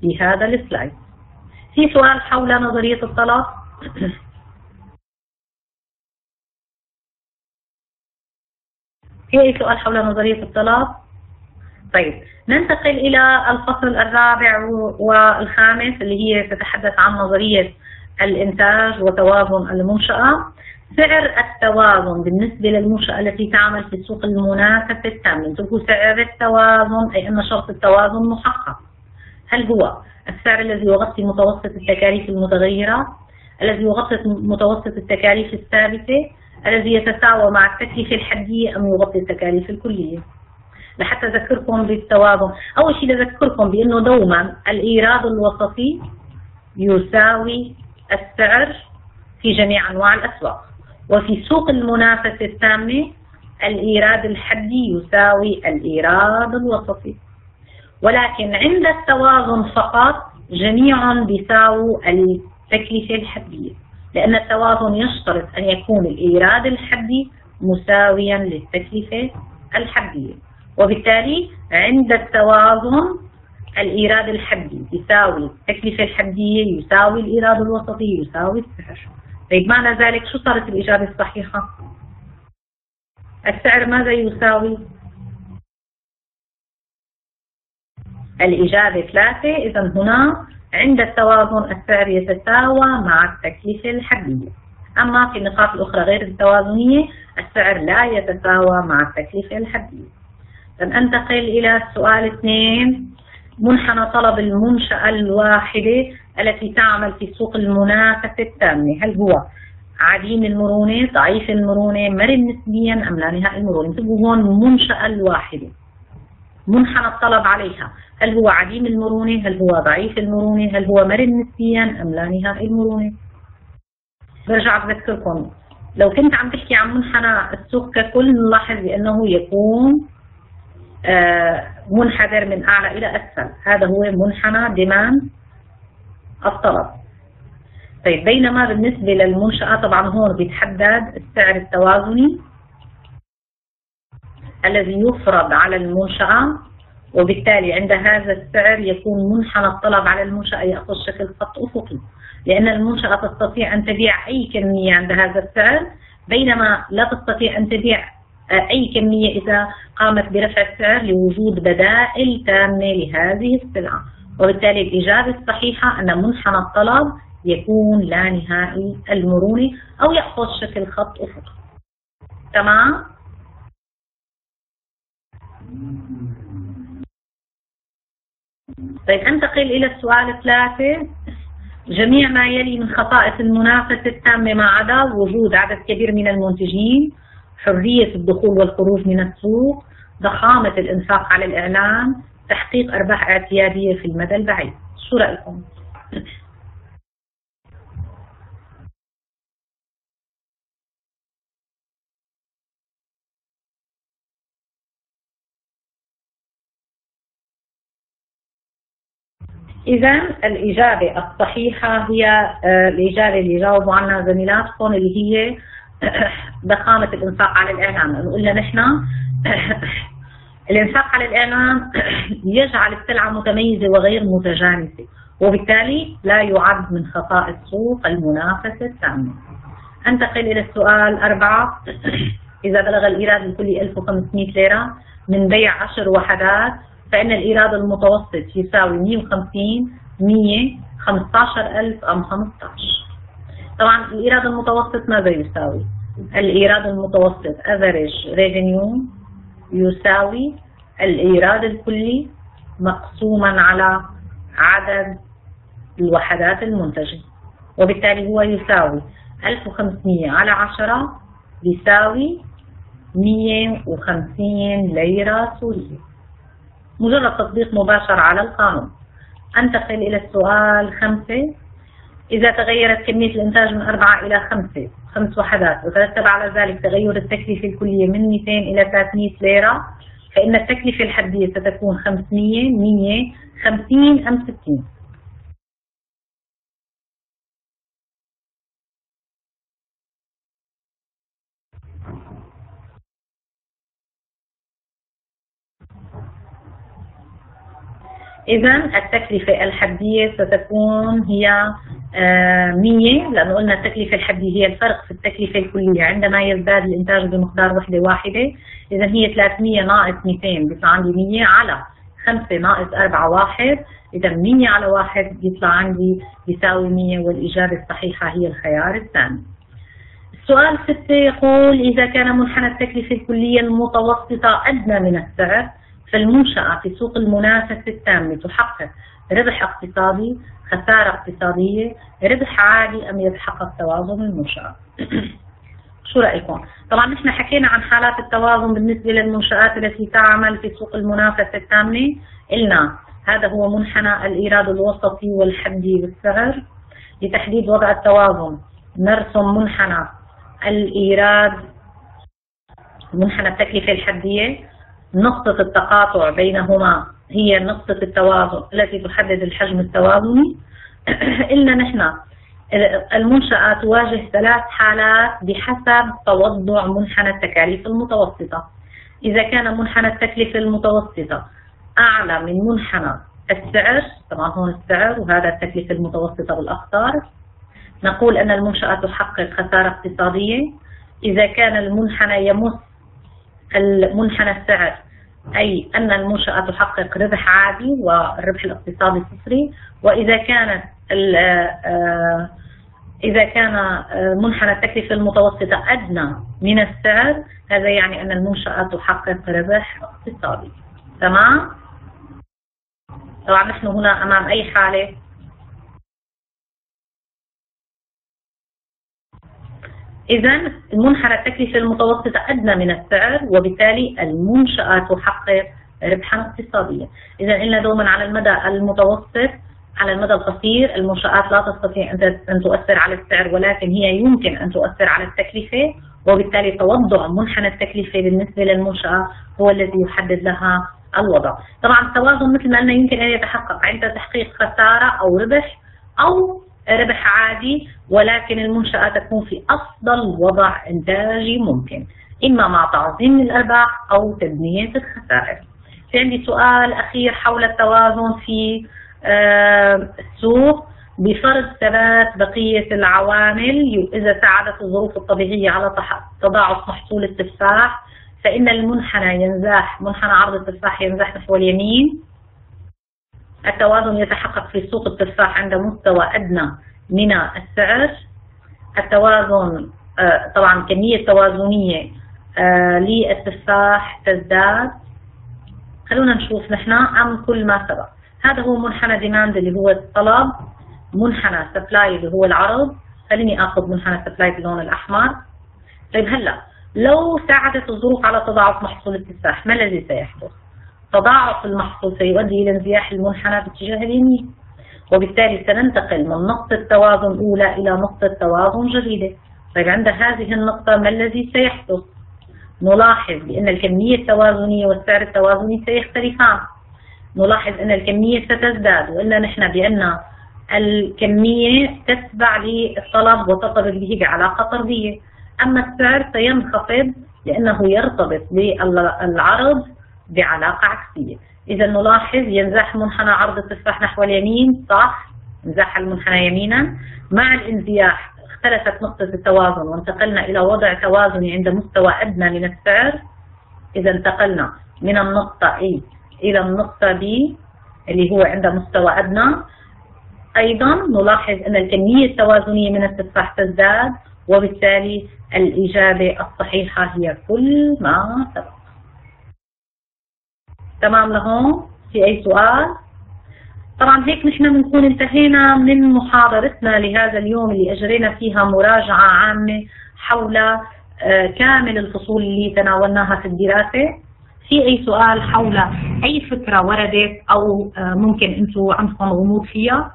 S1: في هذا السلايد. في سؤال حول نظرية الطلب أي سؤال حول نظرية الطلب طيب ننتقل إلى الفصل الرابع والخامس اللي هي تتحدث عن نظرية الإنتاج وتوازن المنشأة. سعر التوازن بالنسبة للمنشأة التي تعمل في سوق المنافسة التامة. انتبهوا سعر التوازن أي أن شرط التوازن محقق. هل هو السعر الذي يغطي متوسط التكاليف المتغيرة؟ الذي يغطي متوسط التكاليف الثابتة؟ الذي يتساوى مع التكلفة الحدية أم يغطي التكاليف الكلية. لحتى أذكركم بالتوازن أول شيء أذكركم بأنه دوما الإيراد الوسطي يساوي السعر في جميع أنواع الأسواق. وفي سوق المنافسة التامة الإيراد الحدي يساوي الإيراد الوسطي. ولكن عند التوازن فقط جميعا بيساووا التكلفة الحدية لأن التوازن يشترط أن يكون الإيراد الحدي مساويا للتكلفة الحدية. وبالتالي عند التوازن الإيراد الحدي يساوي التكلفة الحدية يساوي الإيراد الوسطي يساوي السعر. طيب معنى ذلك شو صارت الإجابة الصحيحة؟ السعر ماذا يساوي؟ الإجابة ثلاثة. إذا هنا عند التوازن السعر يتساوى مع التكلفة الحدية أما في النقاط الأخرى غير التوازنية السعر لا يتساوى مع التكلفة الحدية فننتقل إلى السؤال اثنين. منحنى طلب المنشأة الواحدة التي تعمل في سوق المنافسة التامة هل هو عديم المرونة ضعيف المرونة مرن نسبيا أم لا؟ نهائي المرونة. هون منشأة الواحدة. منحنى الطلب عليها. هل هو عديم المرونة؟ هل هو ضعيف المرونة؟ هل هو مرن نسبيا أم لا نهائي المرونة؟ برجع بذكركم. لو كنت عم تحكي عن منحنى السوق ككل نلاحظ بأنه يكون آه، منحدر من أعلى إلى أسفل. هذا هو منحنى ديماند الطلب. طيب بينما بالنسبة للمنشأة طبعا هون بيتحدد السعر التوازني. الذي يفرض على المنشأة وبالتالي عند هذا السعر يكون منحنى الطلب على المنشأة يأخذ شكل خط أفقي. لأن المنشأة تستطيع أن تبيع أي كمية عند هذا السعر بينما لا تستطيع أن تبيع أي كمية إذا قامت برفع السعر لوجود بدائل تامة لهذه السلعة. وبالتالي الإجابة الصحيحة أن منحنى الطلب يكون لا نهائي المرونة أو يأخذ شكل خط أفقي. تمام؟ طيب أنتقل إلى السؤال الثلاثة جميع ما يلي من خصائص المنافسة التامة ما عدا وجود عدد كبير من المنتجين حرية الدخول والخروج من السوق ضخامة الإنفاق على الإعلان تحقيق أرباح اعتيادية في المدى البعيد شو رأيكم؟ إذا الإجابة الصحيحة هي آه، الإجابة اللي جاوبوا عنها زميلاتكم اللي هي [coughs] ضخامة الإنفاق على الإعلام. قلنا نحن [coughs] الإنفاق على الإعلام [coughs] يجعل السلعة متميزة وغير متجانسة وبالتالي لا يعد من خصائص سوق المنافسة التامة أنتقل إلى السؤال أربعة. إذا بلغ الإيراد الكلي 1500 ليرة من بيع عشر وحدات فإن الإيراد المتوسط يساوي 150 100 15000 أم 15 طبعا الإيراد المتوسط ماذا يساوي؟ الإيراد المتوسط average revenue يساوي الإيراد الكلي مقسوما على عدد الوحدات المنتجة. وبالتالي هو يساوي 1500 على 10 يساوي 150 ليرة سورية. مجرد تطبيق مباشر على القانون. أنتقل إلى السؤال خمسة. إذا تغيرت كمية الإنتاج من أربعة إلى خمسة خمس وحدات. وترتب على ذلك تغير التكلفة الكلية من 200 إلى 300 ليرة فإن التكلفة الحدية ستكون 500 100 50 أم 60 إذا التكلفة الحدية ستكون هي 100 آه، لأنه قلنا التكلفة الحدية هي الفرق في التكلفة الكلية. عندما يزداد الإنتاج بمقدار وحدة واحدة إذا هي 300 ناقص 200 بيطلع عندي 100 على 5 ناقص 4 واحد. إذا 100 على واحد بيطلع عندي يساوي 100 والإجابة الصحيحة هي الخيار الثاني. السؤال 6 يقول إذا كان منحنى التكلفة الكلية المتوسطة أدنى من السعر؟ فالمنشأة في سوق المنافسة التامة تحقق ربح اقتصادي خسارة اقتصادية ربح عالي أم يتحقق توازن المنشأة؟ [clears throat] شو رأيكم؟ طبعا نحن حكينا عن حالات التوازن بالنسبة للمنشآت التي تعمل في سوق المنافسة التامة. قلنا هذا هو منحنى الإيراد الوسطي والحدي بالسعر لتحديد وضع التوازن. نرسم منحنى الإيراد منحنى التكلفة الحدية. نقطة التقاطع بينهما هي نقطة التوازن التي تحدد الحجم التوازني إلا [clears throat] نحن المنشأة تواجه ثلاث حالات بحسب توضع منحنى التكاليف المتوسطة. إذا كان منحنى التكلفة المتوسطة أعلى من منحنى السعر طبعا هون السعر وهذا التكلفة المتوسطة بالأخطار نقول أن المنشأة تحقق خسارة اقتصادية. إذا كان المنحنى يمس المنحنى السعر. أي أن المنشأة تحقق ربح عادي والربح الاقتصادي صفري وإذا كانت آه، إذا كان آه، منحنى التكلفة المتوسطة أدنى من السعر هذا يعني أن المنشأة تحقق ربح اقتصادي. تمام؟ طبعا نحن هنا أمام أي حالة؟ إذا المنحنى التكلفة المتوسطة أدنى من السعر وبالتالي المنشأة تحقق ربحا اقتصاديا إذا قلنا دوما على المدى المتوسط على المدى القصير المنشآت لا تستطيع أن تؤثر على السعر ولكن هي يمكن أن تؤثر على التكلفة وبالتالي توضع منحنى التكلفة بالنسبة للمنشأة هو الذي يحدد لها الوضع. طبعا التوازن مثل ما قلنا يمكن أن يتحقق عند تحقيق خسارة أو ربح أو ربح عادي ولكن المنشأة تكون في أفضل وضع إنتاجي ممكن إما مع تعظيم الأرباح أو تدمية الخسائر. في عندي سؤال أخير حول التوازن في آه، السوق بفرض ثبات بقية العوامل إذا ساعدت الظروف الطبيعية على تضاعف محصول التفاح فإن المنحنى ينزاح منحنى عرض التفاح ينزاح نحو اليمين. التوازن يتحقق في سوق التفاح عند مستوى أدنى من السعر. التوازن آه، طبعا كمية توازنية آه، للتفاح تزداد. خلونا نشوف نحن عن كل ما سبق. هذا هو منحنى demand اللي هو الطلب منحنى supply اللي هو العرض. خليني آخذ منحنى supply باللون الأحمر. طيب هلا لو ساعدت الظروف على تضاعف محصول التفاح ما الذي سيحدث؟ تضاعف المحصول سيؤدي إلى انزياح المنحنى باتجاه اليمين. وبالتالي سننتقل من نقطة توازن أولى إلى نقطة توازن جديدة. طيب عند هذه النقطة ما الذي سيحدث؟ نلاحظ بأن الكمية التوازنية والسعر التوازني سيختلفان. نلاحظ أن الكمية ستزداد وإلا نحن بأن الكمية تتبع للطلب وترتبط به بعلاقة طردية. أما السعر سينخفض لأنه يرتبط بالعرض بعلاقة عكسية. إذا نلاحظ ينزاح منحنى عرض التفاح نحو اليمين صح؟ انزاح المنحنى يمينا. مع الانزياح اختلفت نقطة التوازن وانتقلنا إلى وضع توازني عند مستوى أدنى من السعر إذا انتقلنا من النقطة A إلى النقطة B اللي هو عند مستوى أدنى. أيضا نلاحظ أن الكمية التوازنية من التفاح تزداد وبالتالي الإجابة الصحيحة هي كل ما سبق. تمام لهون؟ في أي سؤال؟ طبعا هيك نحن بنكون انتهينا من محاضرتنا لهذا اليوم اللي أجرينا فيها مراجعة عامة حول آه، كامل الفصول اللي تناولناها في الدراسة. في أي سؤال حول أي فكرة وردت أو آه، ممكن أنتم عندكم غموض فيها؟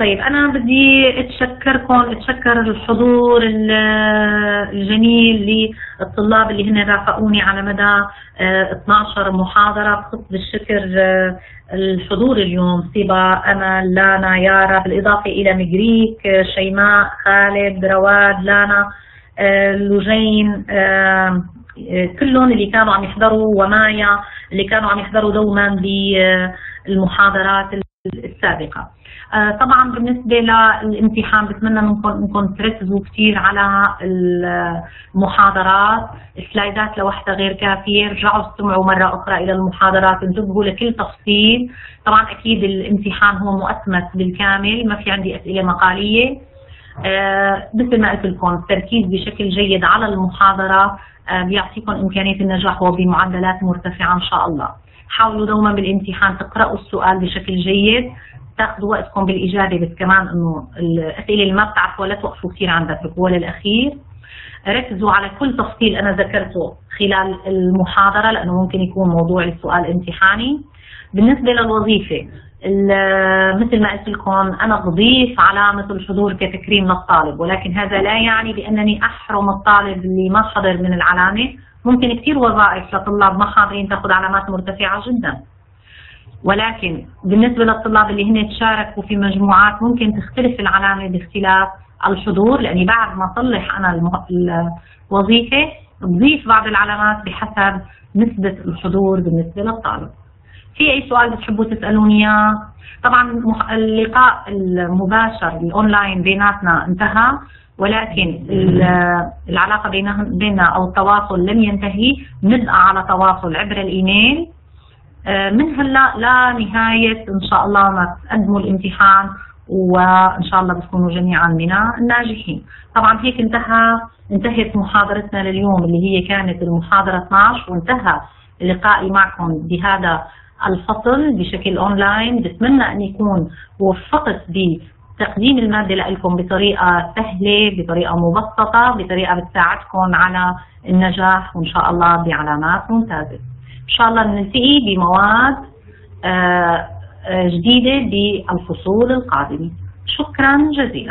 S1: طيب أنا بدي أتشكركم أتشكر الحضور الجميل للطلاب اللي هن رافقوني على مدى 12 آه، محاضرة. بخص بالشكر آه، الحضور اليوم صبا أمل لانا يارا بالإضافة إلى مجريك آه، شيماء خالد رواد لانا لوجين كلهم اللي كانوا عم يحضروا ومايا اللي كانوا عم يحضروا دوما بالمحاضرات السابقة. آه، طبعا بالنسبة للامتحان بتمنى منكم انكم تركزوا كثير على المحاضرات. السلايدات لوحدها غير كافية. رجعوا استمعوا مرة أخرى إلى المحاضرات. انتبهوا لكل تفصيل. طبعا أكيد الامتحان هو مؤتمت بالكامل. ما في عندي أسئلة مقالية. آه مثل ما قلت لكم التركيز بشكل جيد على المحاضرة. آه بيعطيكم إمكانية النجاح وبمعدلات مرتفعة إن شاء الله. حاولوا دوما بالامتحان تقرأوا السؤال بشكل جيد تأخذوا وقتكم بالإجابة بس كمان إنه الأسئلة اللي ما بتعرفوا لا توقفوا كثير عندها تتركوها للاخير ركزوا على كل تفصيل أنا ذكرته خلال المحاضرة لأنه ممكن يكون موضوع السؤال امتحاني. بالنسبة للوظيفة مثل ما قلت لكم أنا بضيف علامة الحضور كتكريم للطالب ولكن هذا لا يعني بأنني أحرم الطالب اللي ما حضر من العلامة. ممكن كثير وظائف لطلاب ما حاضرين تاخذ علامات مرتفعة جدا. ولكن بالنسبة للطلاب اللي هن تشاركوا في مجموعات ممكن تختلف العلامة باختلاف الحضور لأني بعد ما أصلح أنا الوظيفة بضيف بعض العلامات بحسب نسبة الحضور بالنسبة للطالب. في أي سؤال بتحبوا تسألوني إياه؟ طبعا اللقاء المباشر الأونلاين بيناتنا انتهى. ولكن العلاقة بيننا أو التواصل لم ينتهي نبقى على تواصل عبر الإيميل. آه، من هلا لنهاية إن شاء الله ما تقدموا الامتحان وإن شاء الله بتكونوا جميعا من الناجحين. طبعا هيك انتهى انتهت محاضرتنا لليوم اللي هي كانت المحاضرة 12 وانتهى لقائي معكم بهذا الفصل بشكل أونلاين. بتمنى أن يكون وفقت بتقديم المادة لكم بطريقة سهلة بطريقة مبسطة بطريقة بتساعدكم على النجاح وإن شاء الله بعلامات ممتازة إن شاء الله نلتقي بمواد آه، آه، جديدة بالفصول القادمة. شكرا جزيلا.